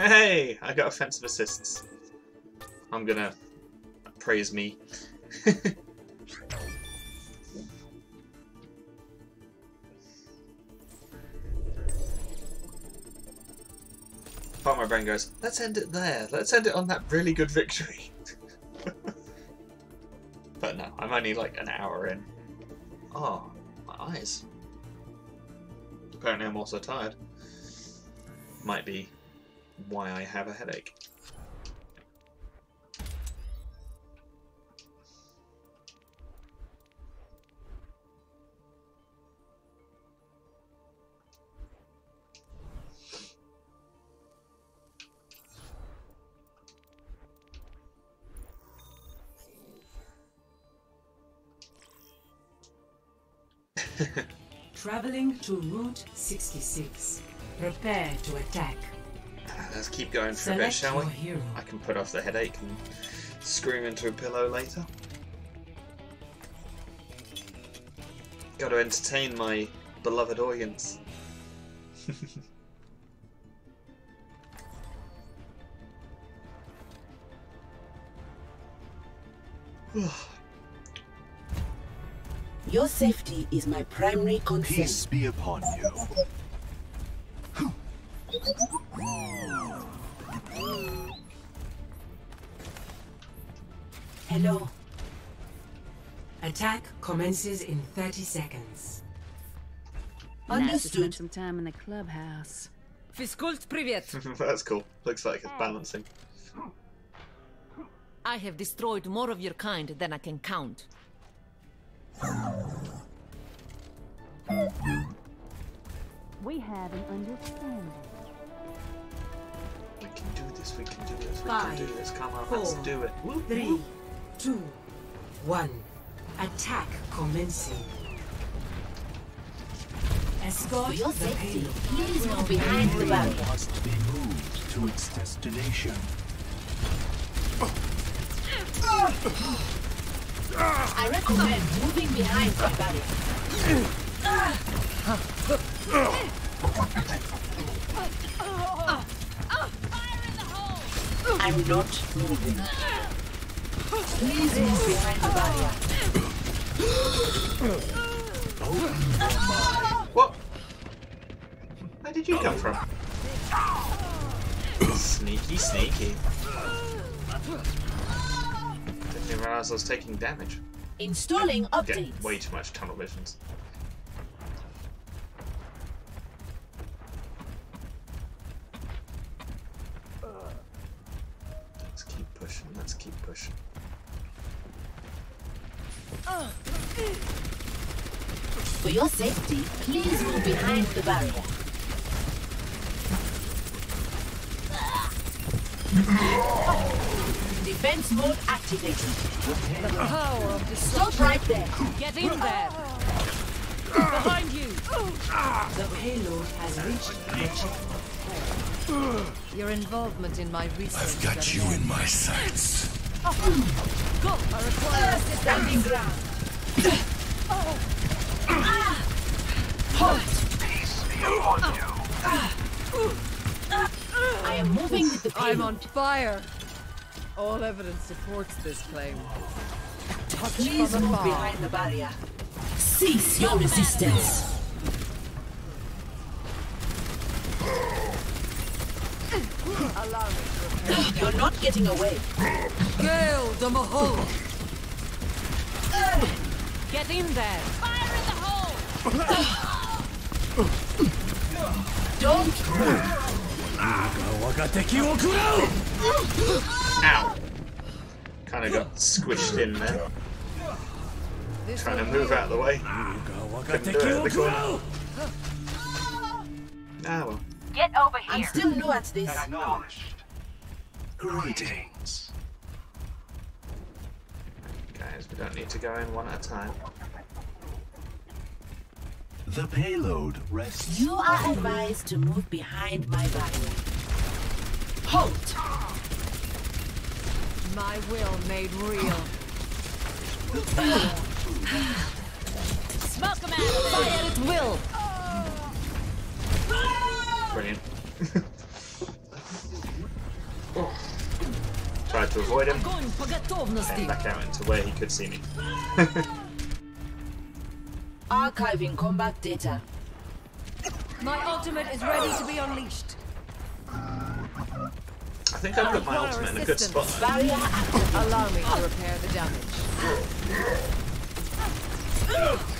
Hey, I got offensive assists. I'm gonna praise me. Part of my brain goes, let's end it there. Let's end it on that really good victory. but no, I'm only like an hour in. Oh, my eyes. Apparently I'm also tired. Might be why I have a headache. Traveling to Route 66. Prepare to attack. Let's keep going for a bit, shall we? hero. I can put off the headache and scream into a pillow later. Got to entertain my beloved audience. Your safety is my primary concern. Peace be upon you. Hello. Attack commences in 30 seconds. Understood. Some time in the clubhouse. Fiskult привет. That's cool. Looks like it's balancing. I have destroyed more of your kind than I can count. We have an understanding. We can do this, we can do this, we Five, can do this. Come on, four, let's do it. Whoop, Three, whoop. two, one. Attack commencing. Escort For your safety, please move behind the barrier. Must be moved to its destination. I recommend moving behind my barrier. I'm not moving. Please move behind the barrier. Oh. What? Where did you come from? Sneaky, sneaky. Didn't realize I was taking damage. Installing Get updates. way too much tunnel visions. Keep pushing, let's keep pushing. For your safety, please move behind the barrier. Defense mode activated. The power of the Stop right there. Get in there! Behind you! The payload has reached the checkpoint. Your involvement in my research. I've got you in my sights. Oh. Go! I require assistance. Standing ground. I am moving with the I'm on fire! All evidence supports this claim. Touch Please from move behind the barrier. Cease your resistance. Allow me to repair. You're not getting away. Gale the Mahal! Get in there! Fire in the hole! Don't move. Ow! Kind of got squished in there. This Trying to move out of the way. Couldn't do it at the corner. Ah well. Get over here. I'm here. still new at this. Greetings. Guys, we don't need to go in one at a time. The payload rests. You are advised to move behind my barrier. Halt! My will made real. Smoke him out! Fire at will! Brilliant. Tried to avoid him. And back out into where he could see me. Archiving combat data. My ultimate is ready to be unleashed. I think I put my ultimate in a good spot. Allow me to repair the damage.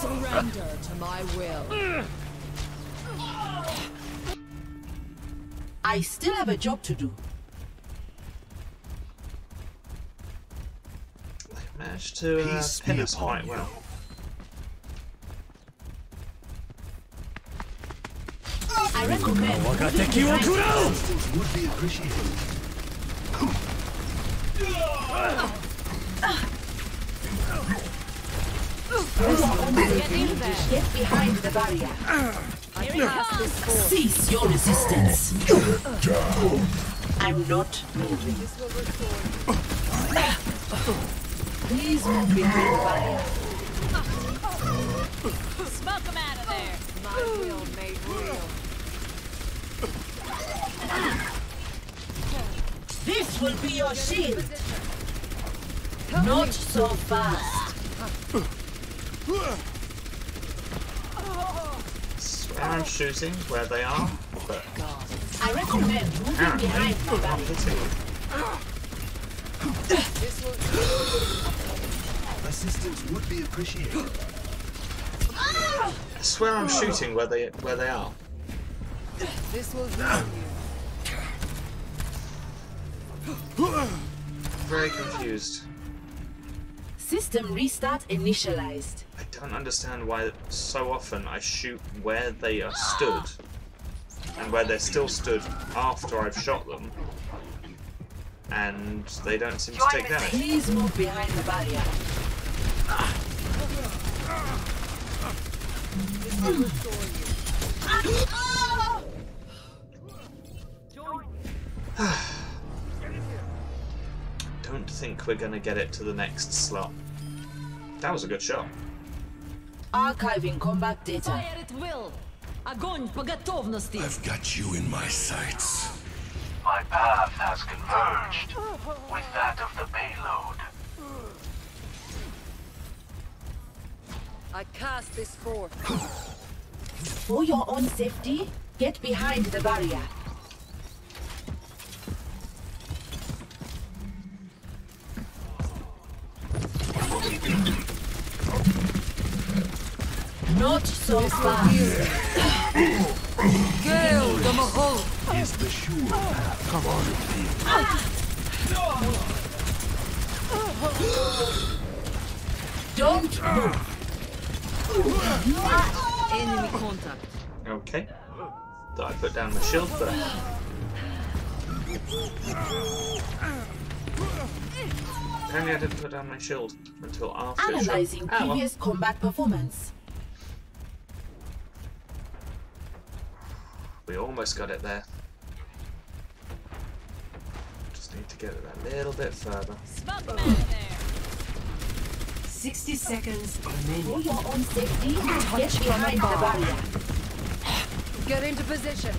Surrender to my will. I still have a job to do. Managed to uh, Peace pin us quite well. I recommend moving behind Would be appreciated. Get behind the barrier. Force. Cease your resistance. I'm not moving. Please move behind the barrier. Smoke him out of there! My will made real. This will be your shield. Not so fast. Swear I'm shooting where they are, but I recommend moving apparently behind the not hitting them. Assistance would be appreciated. Ah! I swear I'm shooting where they where they are. This will. Very confused. System restart initialized. I don't understand why so often I shoot where they are stood and where they're still stood after I've shot them and they don't seem to take damage. Please move behind the barrier. don't think we're gonna get it to the next slot. That was a good shot. Archiving combat data. Fire at will. Огонь по готовности. I've got you in my sights. My path has converged with that of the payload. I cast this forth. For your own safety, get behind the barrier. Not so fast. Gale, the Mahol. Is the sure path. Come on, Don't move. Enemy contact. Okay. Thought I put down my shield, but apparently I didn't put down my shield until after. it shot. Analyzing oh, well. previous combat performance. We almost got it there. Just need to get it a little bit further. 60 seconds For remaining. your own safety, get behind the barrier. Get into position.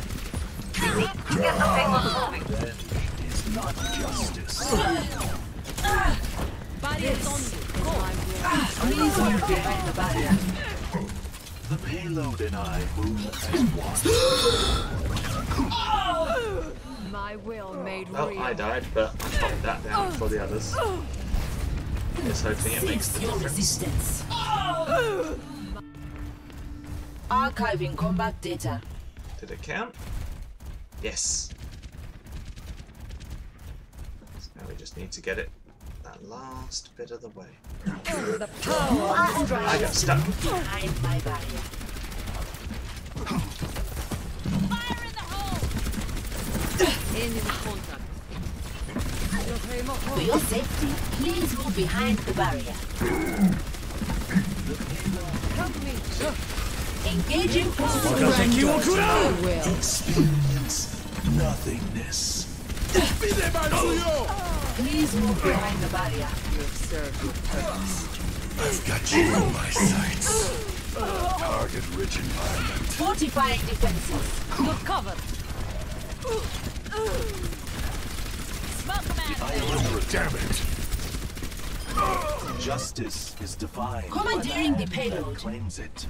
Get the payload moving. It's not justice. Barriers on you. Go. Please move the barrier. The payload and I move as one. My will made Oh, real. I died, but I popped that down for the others. Just hoping it makes the Cease your difference. resistance. Archiving combat data. Did it count? Yes. So now we just need to get it that last bit of the way. The power. I got stuck. Behind my barrier. Enemy contact. For your safety, please move behind the barrier. Help me. Engaging forces. I will. Experience nothingness. Please move behind the barrier. You have served your purpose. I've got you in my sights. Target-rich environment. Fortifying defenses. Good cover. Damn it! Justice is defined. Commandeering the payload. Claims it.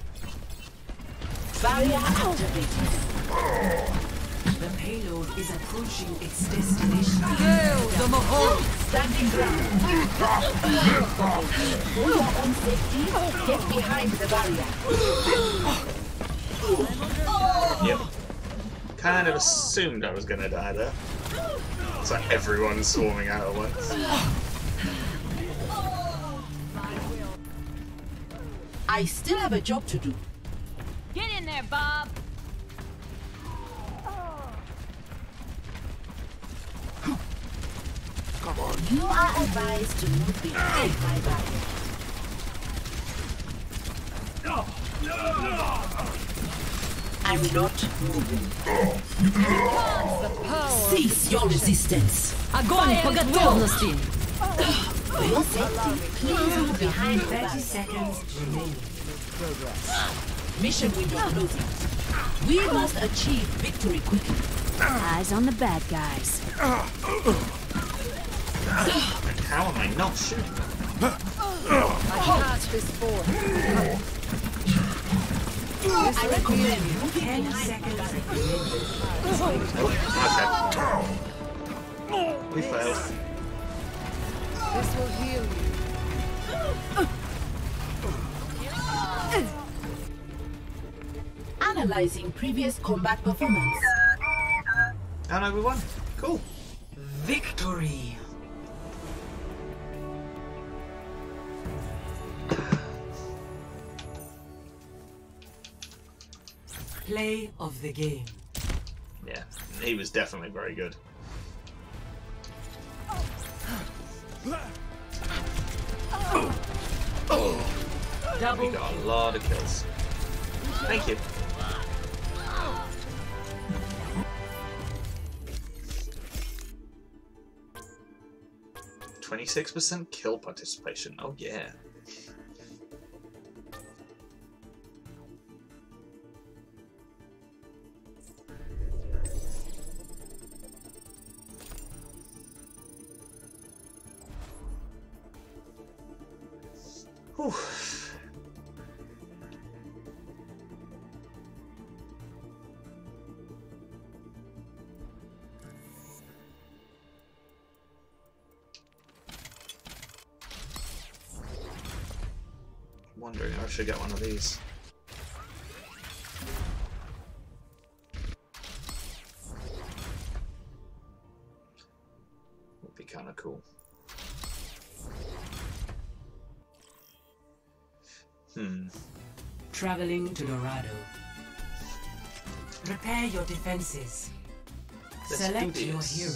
Barrier activated. The payload is approaching its destination. Gale, the Mahol. Standing ground. For your own safety, get behind the barrier. Yep. Kind of assumed I was gonna die there. It's like everyone's swarming out at once. I still have a job to do. Get in there, Bob. Come on. You are advised to move behind my barrier. I'm not moving. Cease your resistance. Огонь по готовности. For your safety, please move behind the 30 barrier. seconds remaining. Mission window closing. We must achieve victory quickly. Eyes on the bad guys. How am I not shooting? I cast this forth. I recommend moving 10 behind seconds the. Oh, okay. We failed. This will heal you. Analyzing previous combat performance. Oh no, we won. Cool. Victory. Play of the game. Yeah, he was definitely very good. Double We got a lot of kills. Thank you. Twenty-six percent kill participation. Oh yeah. Whew. Wondering if I should get one of these. Would be kind of cool. Hmm. Traveling to Dorado. Prepare your defenses. Let's Select your hero.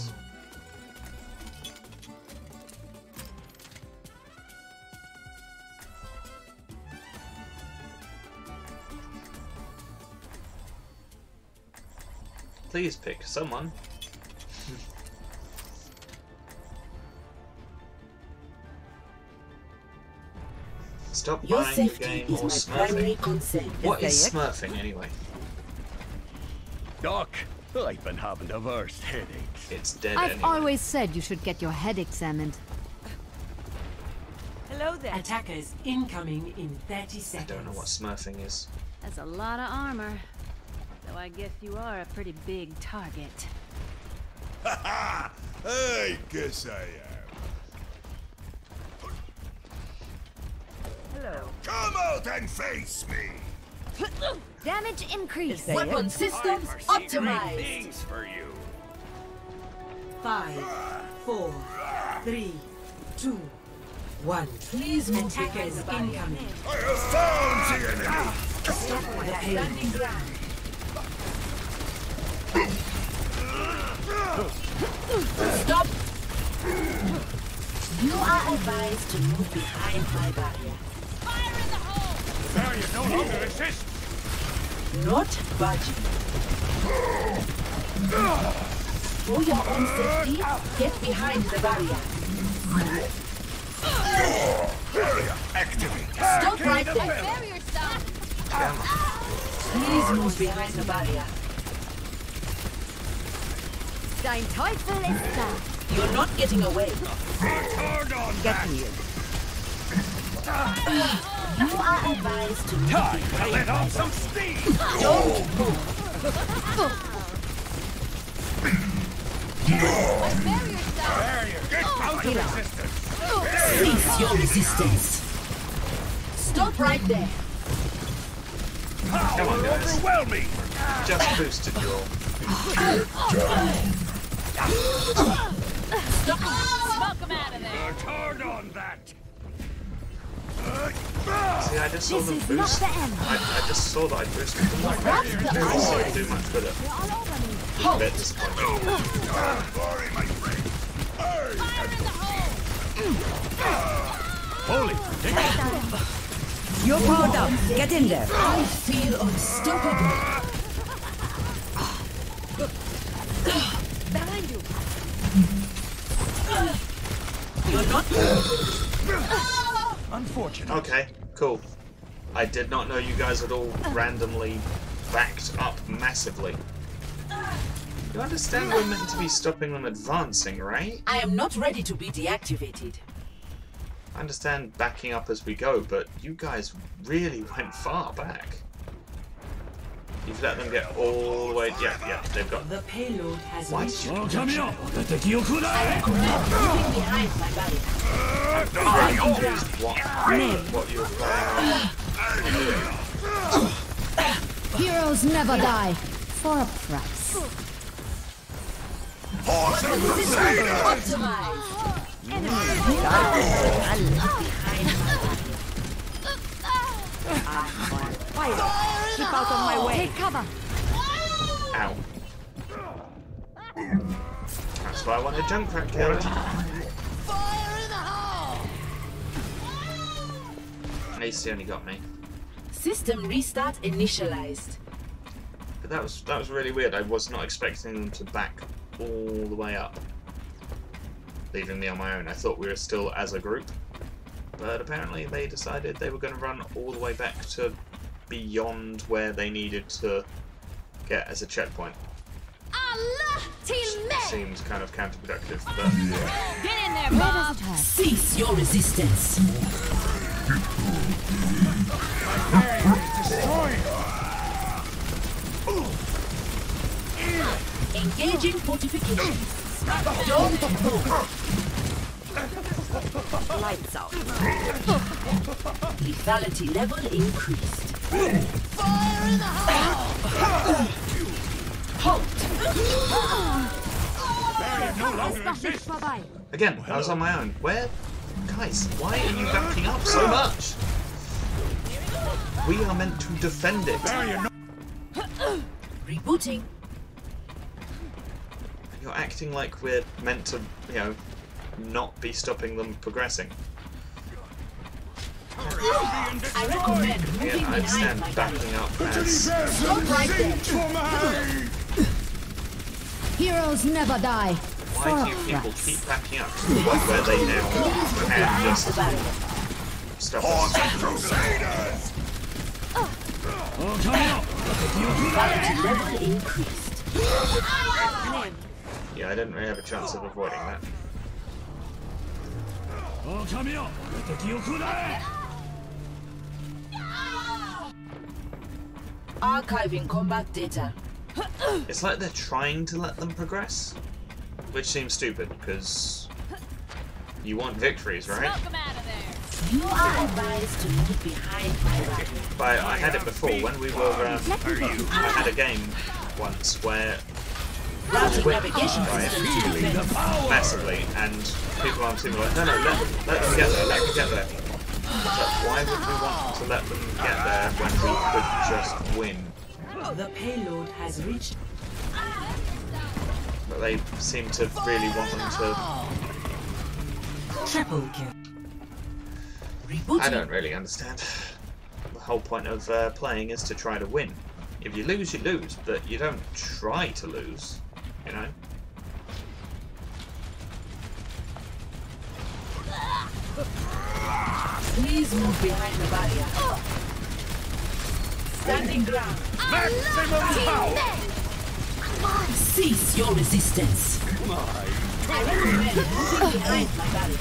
Please pick someone. Stop Your buying the safety game is or my primary concern. What is Yes, smurfing anyway? Doc, I've been having the worst headaches. It's dead I've anyway. always said you should get your head examined. Hello there. Attackers incoming in 30 seconds. I don't know what smurfing is. That's a lot of armor. Though I guess you are a pretty big target. Ha ha! I guess I am. Hello. Come out and face me! Damage increase. Weapon systems optimized. Things for you. Five, four, three, two, one. Please move behind Attackers the barrier. incoming. I have found the enemy! Stop the pain. Standing ground. Stop. You are advised to move behind my barrier. The barrier no longer exists. Not budging. For your own safety, get behind the barrier. Barrier activate! Stop right there. Barrier stop! Please move behind the barrier. Dein Teufel ist da. You're not getting away. Hard on that. You are advised to move Time to behind let my off some barrier. steam. Don't move. Barrier stop! Barrier, get out of existence. Cease your resistance. Stop right there. Come on, Power guys. overwhelming. Just boosted you all. Smoke him out of there! Worked hard on that. See, I just saw This them boost. the. I, I just saw that I boosted them like that. That's the Didn't really see it end. do much with it. You're all over me. It's a bit disappointing. Don't worry, my friend. Fire in the hole! Holy, take. You're powered up. Get in there. I feel unstoppable. Behind you. You're not. Ah! Unfortunate. Okay, cool. I did not know you guys had all randomly backed up massively. You understand we're meant to be stopping them advancing, right? I am not ready to be deactivated. I understand backing up as we go, but you guys really went far back. You've let them get all the way. Yeah, yeah, they've got. The payload has Why reached did you production. I recommend moving behind my very confused what, what you were planning. Heroes never die. For a price. Awesome Crusaders! Fire! Keep out of my way! Take cover! Ow. That's why I want wanted Junkrat killed. At least he only got me. System restart initialized. But that was that was really weird. I was not expecting them to back all the way up, leaving me on my own. I thought we were still as a group, but apparently they decided they were going to run all the way back to beyond where they needed to get as a checkpoint. Allah! Seems kind of counterproductive, but Get in there, Bob! Cease your resistance. Engaging fortifications. Don't move. Lights out. Lethality level increased. Ist noch nicht vorbei. again, I was on my own. Where, guys? Why are you backing up so much? We are meant to defend it. Rebooting. You're acting like we're meant to, you know, not be stopping them progressing. I recommend moving Again, I behind understand my backing up as Stop right there. Heroes never die. why do people keep backing up to the point where they now can just stop us? Crusaders! Lethality level increased. Yeah, I didn't really have a chance of avoiding that. Archiving combat data. It's like they're trying to let them progress, which seems stupid because you want victories, right? You are advised to move behind my body. But I had it before when we were. Um, I had a game once where Routing navigation right, system massively, and people on team were like, no, no, let, let them get there, let them get there. But why would we want to let them get there when we could just win? The payload has reached. But they seem to really want them to. Triple kill. I don't really understand. The whole point of uh, playing is to try to win. If you lose, you lose, but you don't try to lose, you know? Please move behind the barrier. Standing ground. Maximum power! Cease your resistance. I recommend moving behind my barrier.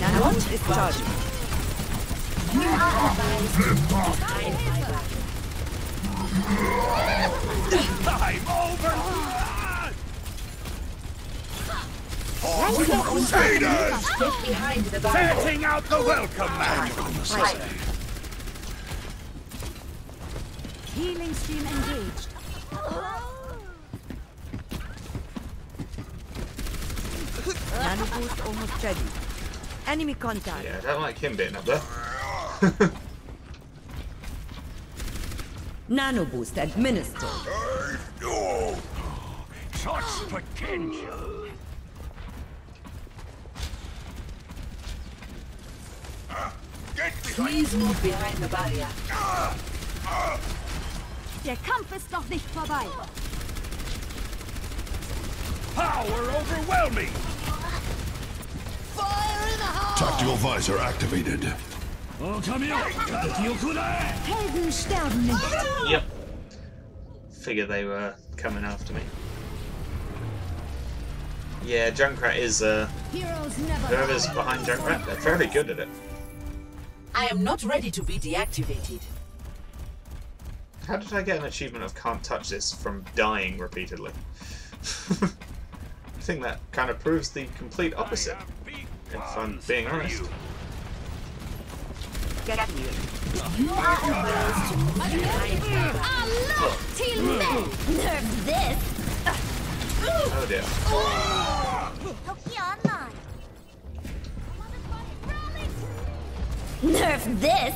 Nano Boost is charged. You are advised to move behind my barrier. I'm over! Awesome Crusaders! Get behind the barrier. Setting out the welcome mat! Healing stream engaged. Nano boost almost ready. Enemy contact. Yeah, I don't like him being up there. Nano boost administered. No! Such potential! Get Please move behind the barrier. Der Kampf ist noch nicht vorbei. Power overwhelming! Tactical visor activated. Helden sterben nicht. Yep. Figure they were coming after me. Yeah, Junkrat is, uh, Heroes never whoever's behind Junkrat, they're very good at it. I am not ready to be deactivated. How did I get an achievement of can't touch this from dying repeatedly? I think that kind of proves the complete opposite, if I'm being honest. Get here. You are advised to move behind the barrier. Nerf this! Oh dear. Nerf this!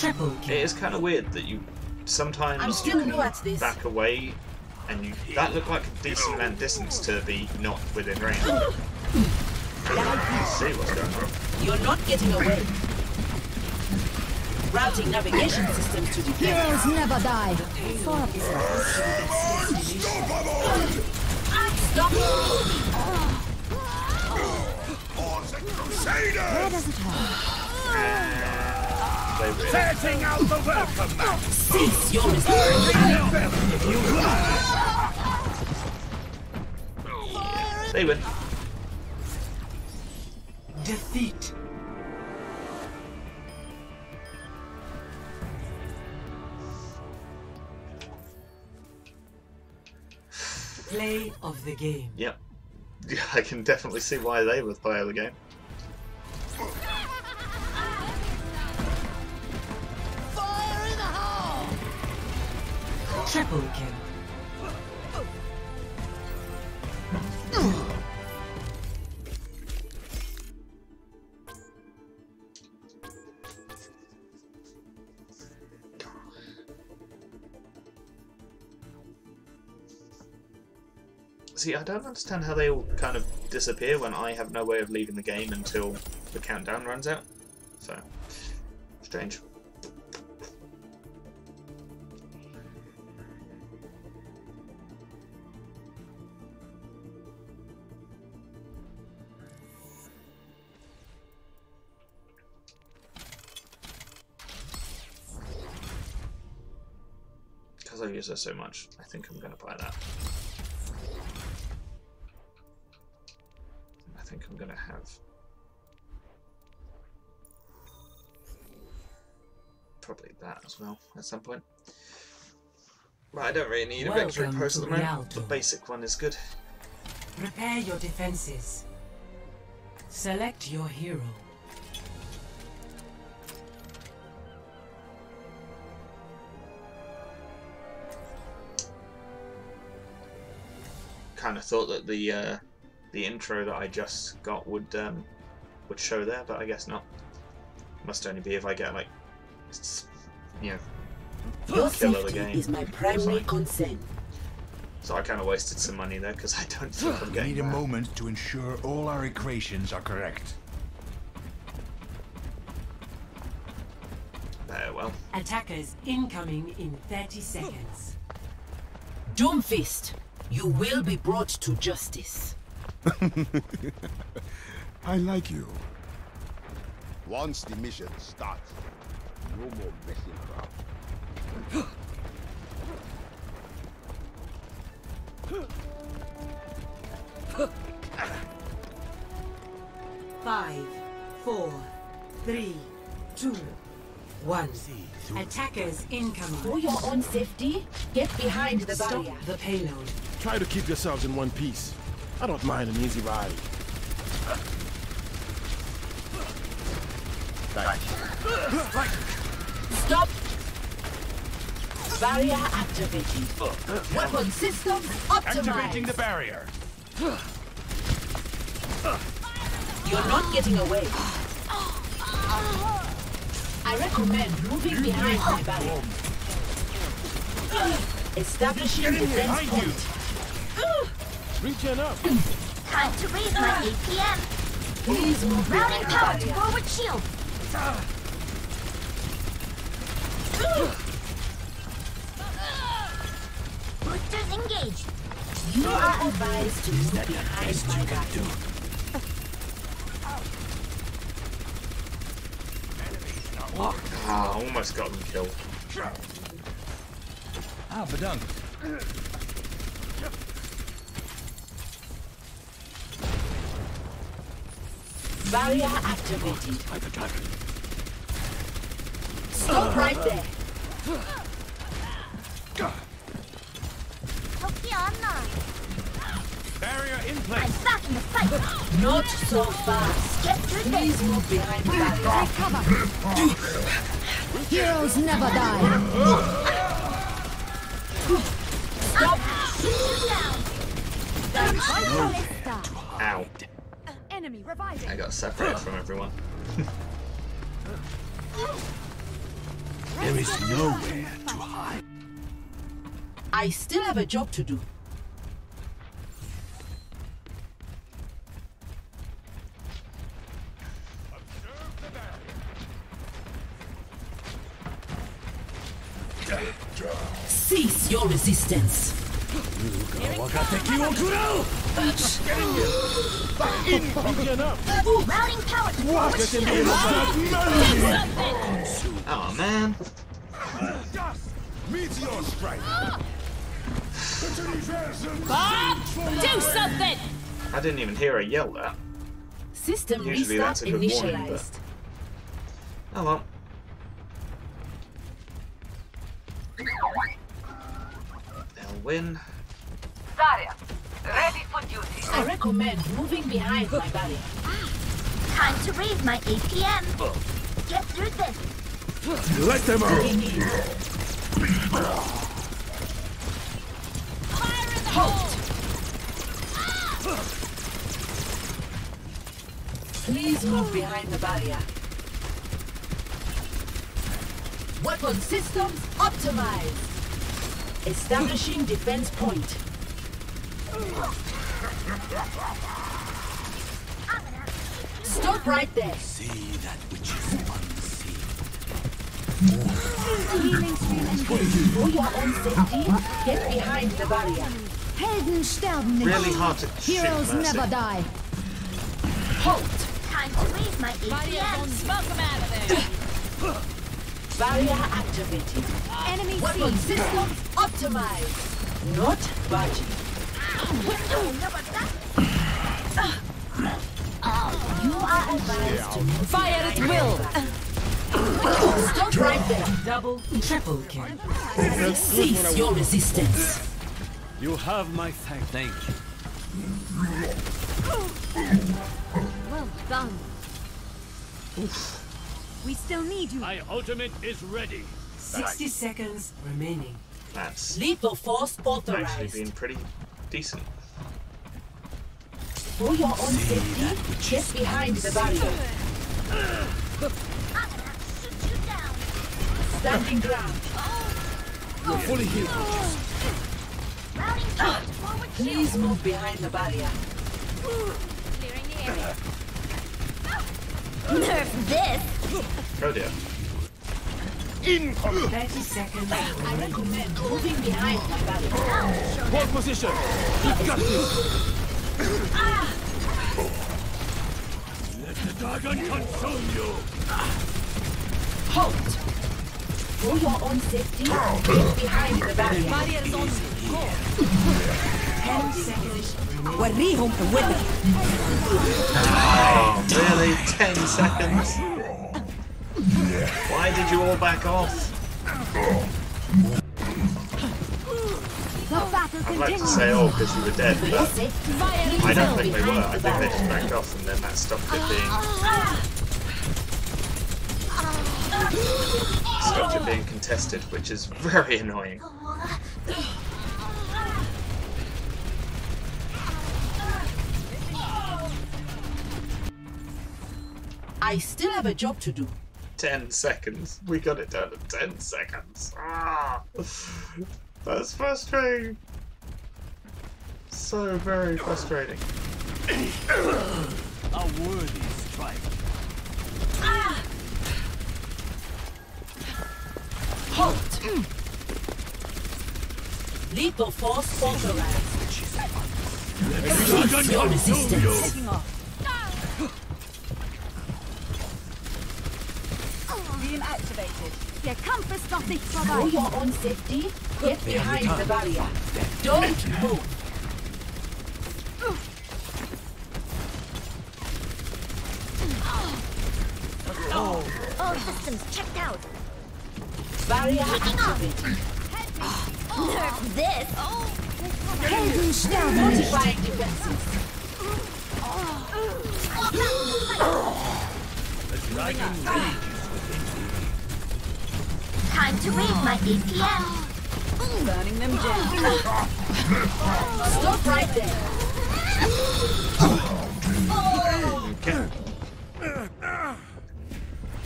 Triple It is kind of weird that you sometimes I'm still new at this. back away and you that looked like a decent amount of distance to be not within range. see what's going on. You're not getting away. Routing navigation systems to defend. Heroes never die. For Stop! Where does it hurt? They win. Setting out the welcome mat! Cease your misbehavior. They win. Defeat. Play of the game. Yep. Yeah, I can definitely see why they were the player of the game. Triple kill. See, I don't understand how they all kind of disappear when I have no way of leaving the game until the countdown runs out. So, strange. Because I use her so much, I think I'm going to buy that. I'm going to have probably that as well at some point. But I don't really need a victory post at the moment. The basic one is good. Prepare your defenses. Select your hero. Kind of thought that the uh, the intro that I just got would um, would show there, but I guess not. Must only be if I get like, s- you know, Your kill of the safety game. is my primary concern. So I kind of wasted some money there because I don't think I'm We getting need a that. moment to ensure all our equations are correct. Very well. Attackers incoming in 30 seconds. Doomfist, you will be brought to justice. I like you. Once the mission starts, no more messing around. Five, four, three, two, one. Attackers incoming. For your own safety, get behind the Stop barrier. the payload. Try to keep yourselves in one piece. I don't mind an easy ride. Stop! Barrier activated. Weapon systems Activating the barrier. You're not getting away. I recommend moving behind my barrier. Establishing defense behind point. Reaching up. Time to raise my APM. Please move Routing power to forward shield. Boosters engaged. You are advised to move behind my barrier. Ah, almost got them killed. Ah, bedankt. Barrier activated. Stop right there. Toki online. Barrier in place. I'm back in the fight. Not so fast. Get through Please move behind the barrier. Take cover. Heroes never die. Stop. Ballista. Ow. Enemy reviving. I got separated from everyone. There is nowhere to hide. I still have a job to do. Cease your resistance. Routing power to forward shield. Oh man. Meteor strike. Do something! I didn't even hear her yell that. System Usually restart that's a good warning, but- initialized. Oh well. They'll win. Zarya, ready for duty. I recommend moving behind my barrier. Ah, time to raise my APM. Get through this. Let them out! Halt! Ah. Please move behind the barrier. Weapon systems optimized. Establishing defense point. Stop right there. See that which is unseen. Healing stream engaged. For your own safety, get behind the barrier. Helden sterben nicht. Really hard to Heroes Mercy. never die. Halt! Time to raise my APM. Smoke him out of there! Barrier activated. Enemy Weapon seen. systems optimized. Not budging. Fire at will! Stop right there. Double, triple kill. Cease your resistance. You have my thank. Thank you. Well done. We still need you. My ultimate is ready. 60 seconds remaining. That's Lethal force actually authorized. been pretty decent. For your own safety, get behind the barrier. Standing ground. You're fully healed. Routing power to forward shield. Please move behind the barrier. Clearing the area. Nerf this. Oh dear. 30 seconds. I recommend moving behind my barrier. Hold position. We've got this. Let the dragon consume you. Halt! For your own safety, get behind the barrier. Barriers on go! 10 seconds. We're re-home the winner. Oh, really? Ten seconds? Why did you all back off? The battle I'd like to say, oh, because you were dead, but I don't think they were. I think they just backed off and then that stopped it being stopped it being contested, which is very annoying. I still have a job to do. Ten seconds. We got it down to ten seconds. Ah, that's frustrating. So very frustrating. A worthy strike. Halt! Lethal force authorized. Cease your resistance. Beam activated. Der Kampf ist noch nicht For vorbei. your own safety, get behind the barrier. Don't move. All systems checked out. Barrier activated. Nerf this! Heldenstern! Fortifying defenses. The dragon rages Time to raise my APM! Burning them down. Stop right there. Okay.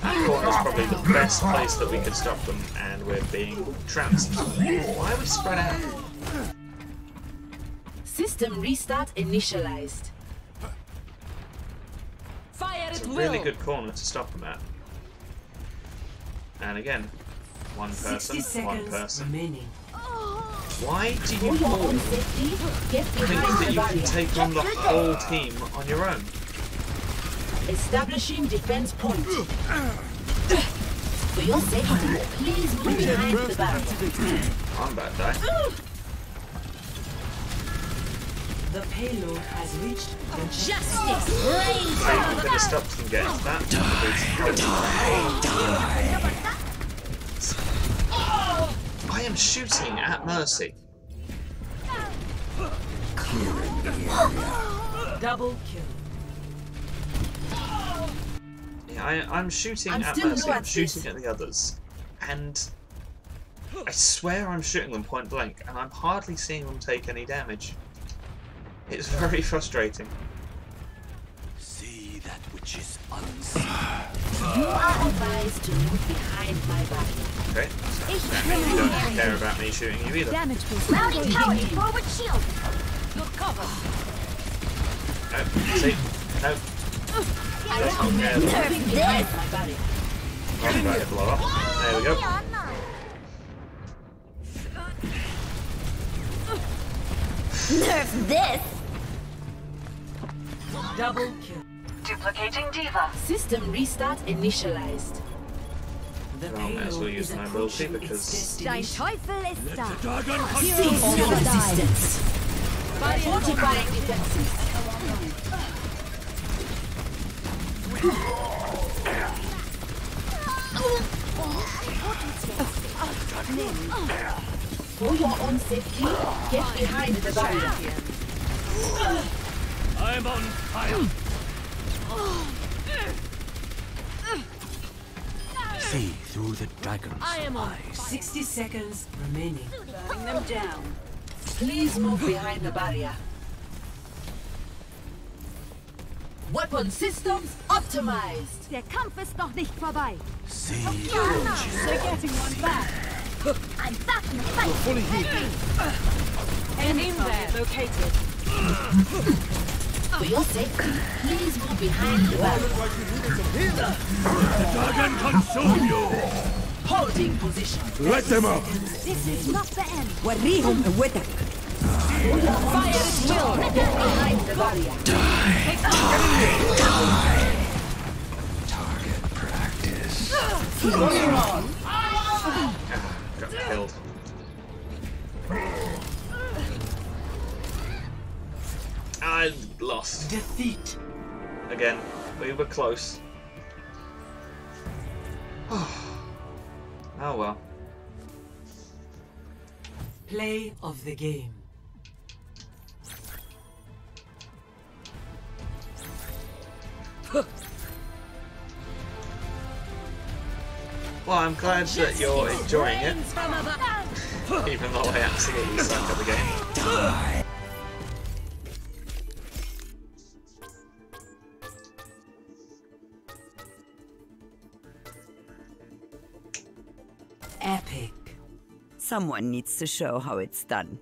That corner's probably the best place that we could stop them, and we're being trounced. Why are we spread out? System restart initialized. Fire It's at a will. really good corner to stop them at. And again, one 60 person, one person. remaining. Why do you all own think that you can take on the whole team on your own? Establishing defense point. For your safety, please move behind the barrier. I'm about to die. The payload has reached the Justice I could have stopped from getting to that. I am shooting at Mercy. double kill. Yeah, I, I'm shooting I'm at Mercy. I'm shooting this. at the others, and I swear I'm shooting them point blank, and I'm hardly seeing them take any damage. It's very frustrating. See that which is unseen. You are advised to move behind my barrier. Okay. That means you don't care about me shooting you either. Damage boost. Mounting tower to forward shield! Good cover. No, see? No. I That's not fair. recommend moving my barrier. I'm about to blow up. There we go. Nerf this! Double kill. Duplicating D.Va. System restart initialized. The Well, I might as well payload use is my ability approaching its because Dein. Teufel ist da. Dragon Cease your resistance. Fortifying defenses. For your own safety, get behind the barrier. I'm on fire. See through the dragon's I am on eyes. 60 seconds remaining. Burning them down. Please move behind the barrier. Weapon systems optimized. Der Kampf ist noch nicht vorbei. See They're getting one back. I'm back in the fight! Fully healed. Enemy target located. For your safety, please move behind the barrier. The dragon consume you. Holding position. Let them up. This is not the end. Fire at will. Get behind the barrier. target practice. Ah, got killed. I lost. Defeat. Again, we were close. oh well. Play of the game. Well, I'm glad that you're enjoying it, even though I absolutely suck at the game. Epic. Someone needs to show how it's done.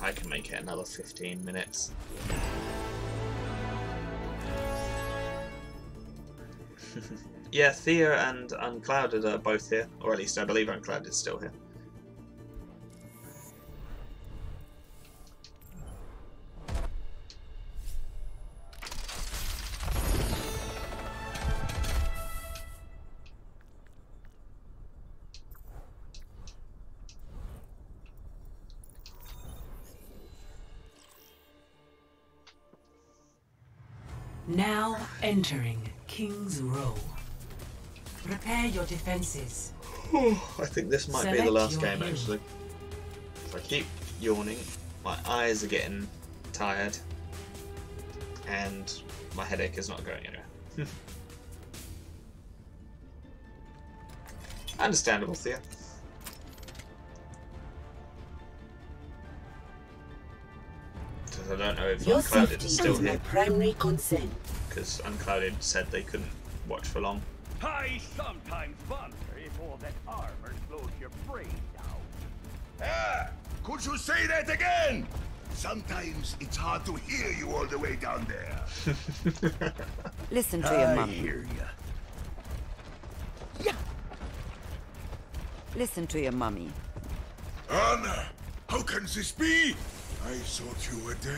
I can make it another 15 minutes. yeah, Thea and Unclouded are both here, or at least I believe Unclouded is still here. Now entering King's Row. Prepare your defenses. I think this might be the last game hero. actually. If I keep yawning, my eyes are getting tired, and my headache is not going anywhere. Understandable, Thea. Because I don't know if Your Unclouded safety is still is my here, primary concern. because Unclouded said they couldn't watch for long. I sometimes wonder if all that armor slows your brain down. Ah, could you say that again? Sometimes it's hard to hear you all the way down there. Listen to your I mom. hear Listen to your mummy. Ana, how can this be? I thought you were dead.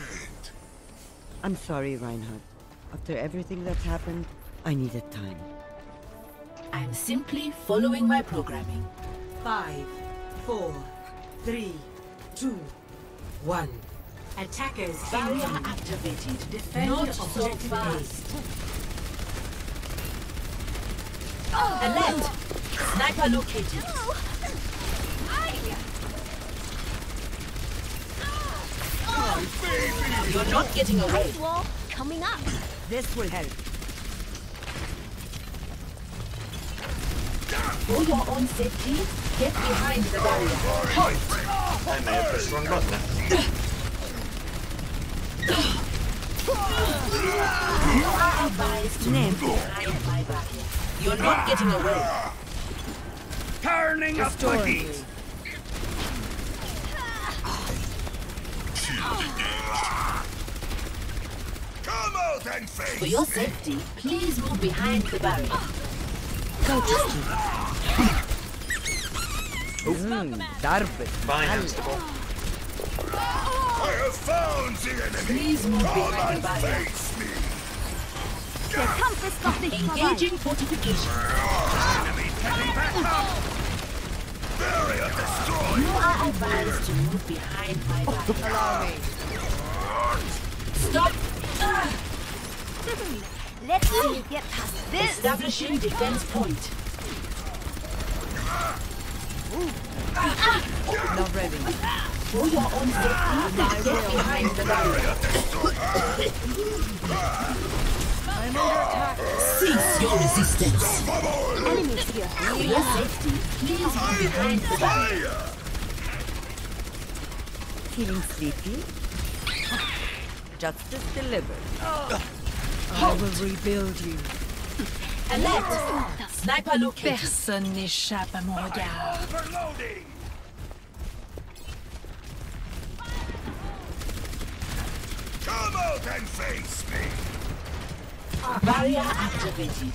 I'm sorry, Reinhardt. After everything that's happened, I needed time. I'm simply following my programming. Five, four, three, two, one. Attackers Barrier incoming. activated. Defend Not so objective fast. A. Alert! Sniper located. You're not getting away. Wall coming up. This will help. For your own safety, get behind the barrier. Halt! I may have pushed the wrong button there. You are advised to move behind my barrier. You're not getting away. Turning up the Restoring heat. Come out and face For your safety, please move behind the barrier. Go to Mmm, darbe. Fine, Huxtable. I have found the enemy. Please move Come behind and the barrier. face me. Come for Engaging fortification. Barrier destroyed. You are advised to move behind my barrier. Oh, allow me. Stop! Let's see you get past this. Establishing defense point. Not ready. For your own safety, get behind the barrier. I'm under attack. Cease your resistance. Enemies here. For your safety, please move behind the barrier. Feeling sleepy? Justice delivered. I will rebuild you. Sniper located. Personne n'échappe à mon regard. Overloading. Come out and face me. Barrier activated.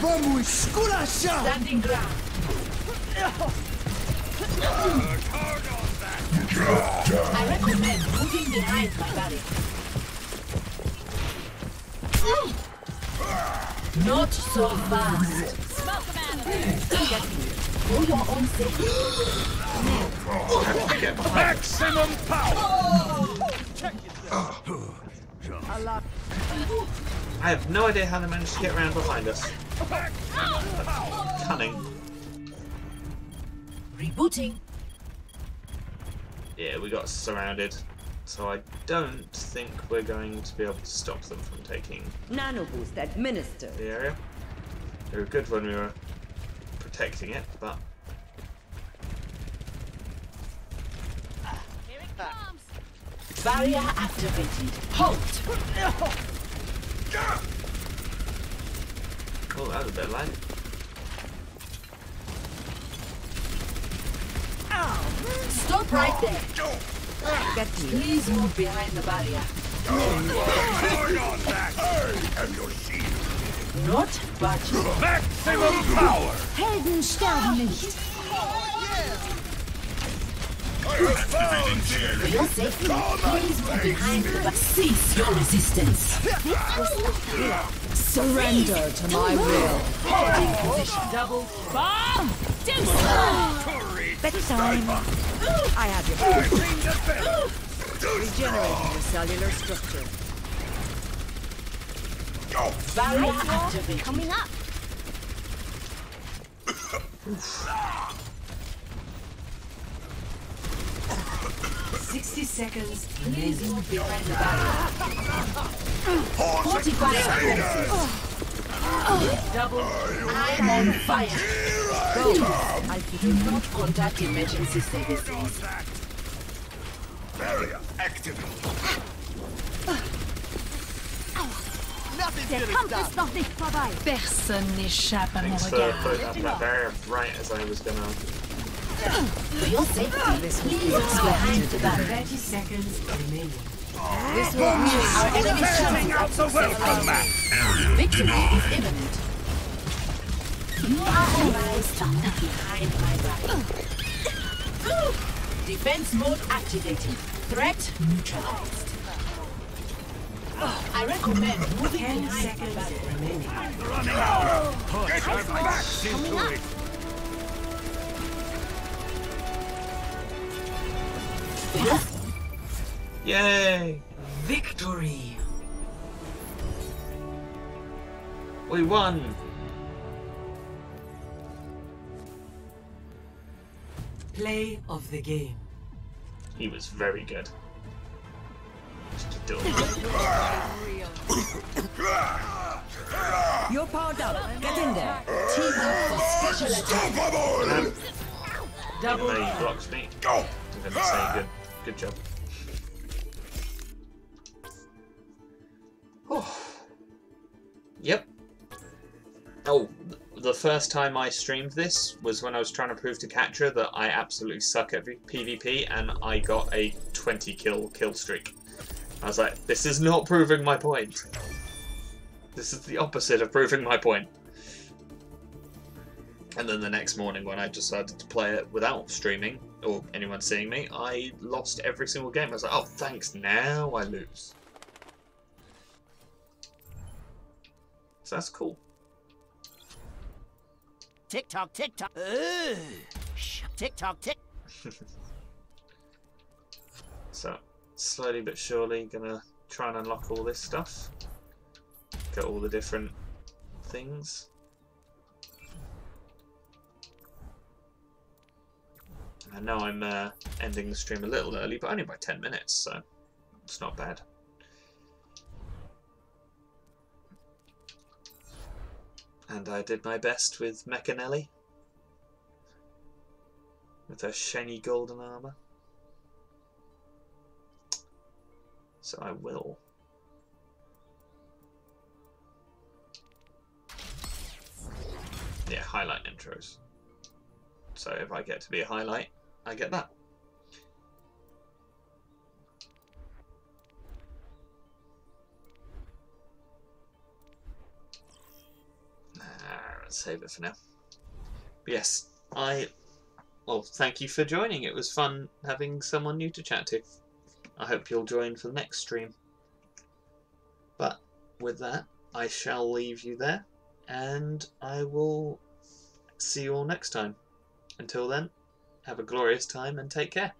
Vamos esculachar! Standing ground. I recommend moving behind my barrier. Not so fast. For your own safety. Get behind. Maximum power. I have no idea how they managed to get around behind us. Cunning. Rebooting. Yeah, we got surrounded. So I don't think we're going to be able to stop them from taking Nano boost administered. the area. They were good when we were protecting it, but Here it comes! Barrier activated. Halt! oh, that was a bit light. Stop right there. Get me. Please move behind the barrier. Going on back. I am your shield. Not budging. Maximum power. Helden sterben nicht. I have found the For your safety, please move behind the barrier. Cease your resistance. Surrender to my will. Holding position. Double. Bomb! Bedtime. I have your back. Regenerating your cellular structure. Barrier activated. Coming up. Sixty seconds. Please move behind the barrier. Fortify our Double. I'm on fire. Go. I do not contact emergency services. Barrier activated. Der Kampf ist noch nicht vorbei. Personne n'échappe à mon Thanks for regard. putting up that barrier right as I was gonna. For your safety, This please will explain. Thirty seconds remaining. This will mean our enemy's chances out the welcome are mat. low. Victory is imminent. You are always stuck behind my back. Defense mode activated. Threat neutralized. I recommend moving Ten behind my seconds back. remaining. Running out. Put your backs into it. Yay! Victory. We won! Play of the game. He was very good. Just do it. You're powered up. Get in there. Team up for special attack. Um, Double. even though he blocks me, I'm gonna say good, good job. Oh. Yep. Oh, the first time I streamed this was when I was trying to prove to Catcher that I absolutely suck at PvP, and I got a 20 kill kill streak. I was like, this is not proving my point. This is the opposite of proving my point. And then the next morning, when I decided to play it without streaming or anyone seeing me, I lost every single game. I was like, oh, thanks, now I lose. So that's cool. Tick tock, tick tock. Ugh. Sh- Tick tock, tick. So, slowly but surely, gonna try and unlock all this stuff. Get all the different things. I know I'm uh, ending the stream a little early, but only by 10 minutes, so it's not bad. And I did my best with Mechanelli. With her shiny golden armour. So I will. Yeah, highlight intros. So if I get to be a highlight, I get that. Let's save it for now. But yes, I. Well, thank you for joining. It was fun having someone new to chat to. I hope you'll join for the next stream. But with that, I shall leave you there, and I will see you all next time. Until then, have a glorious time and take care.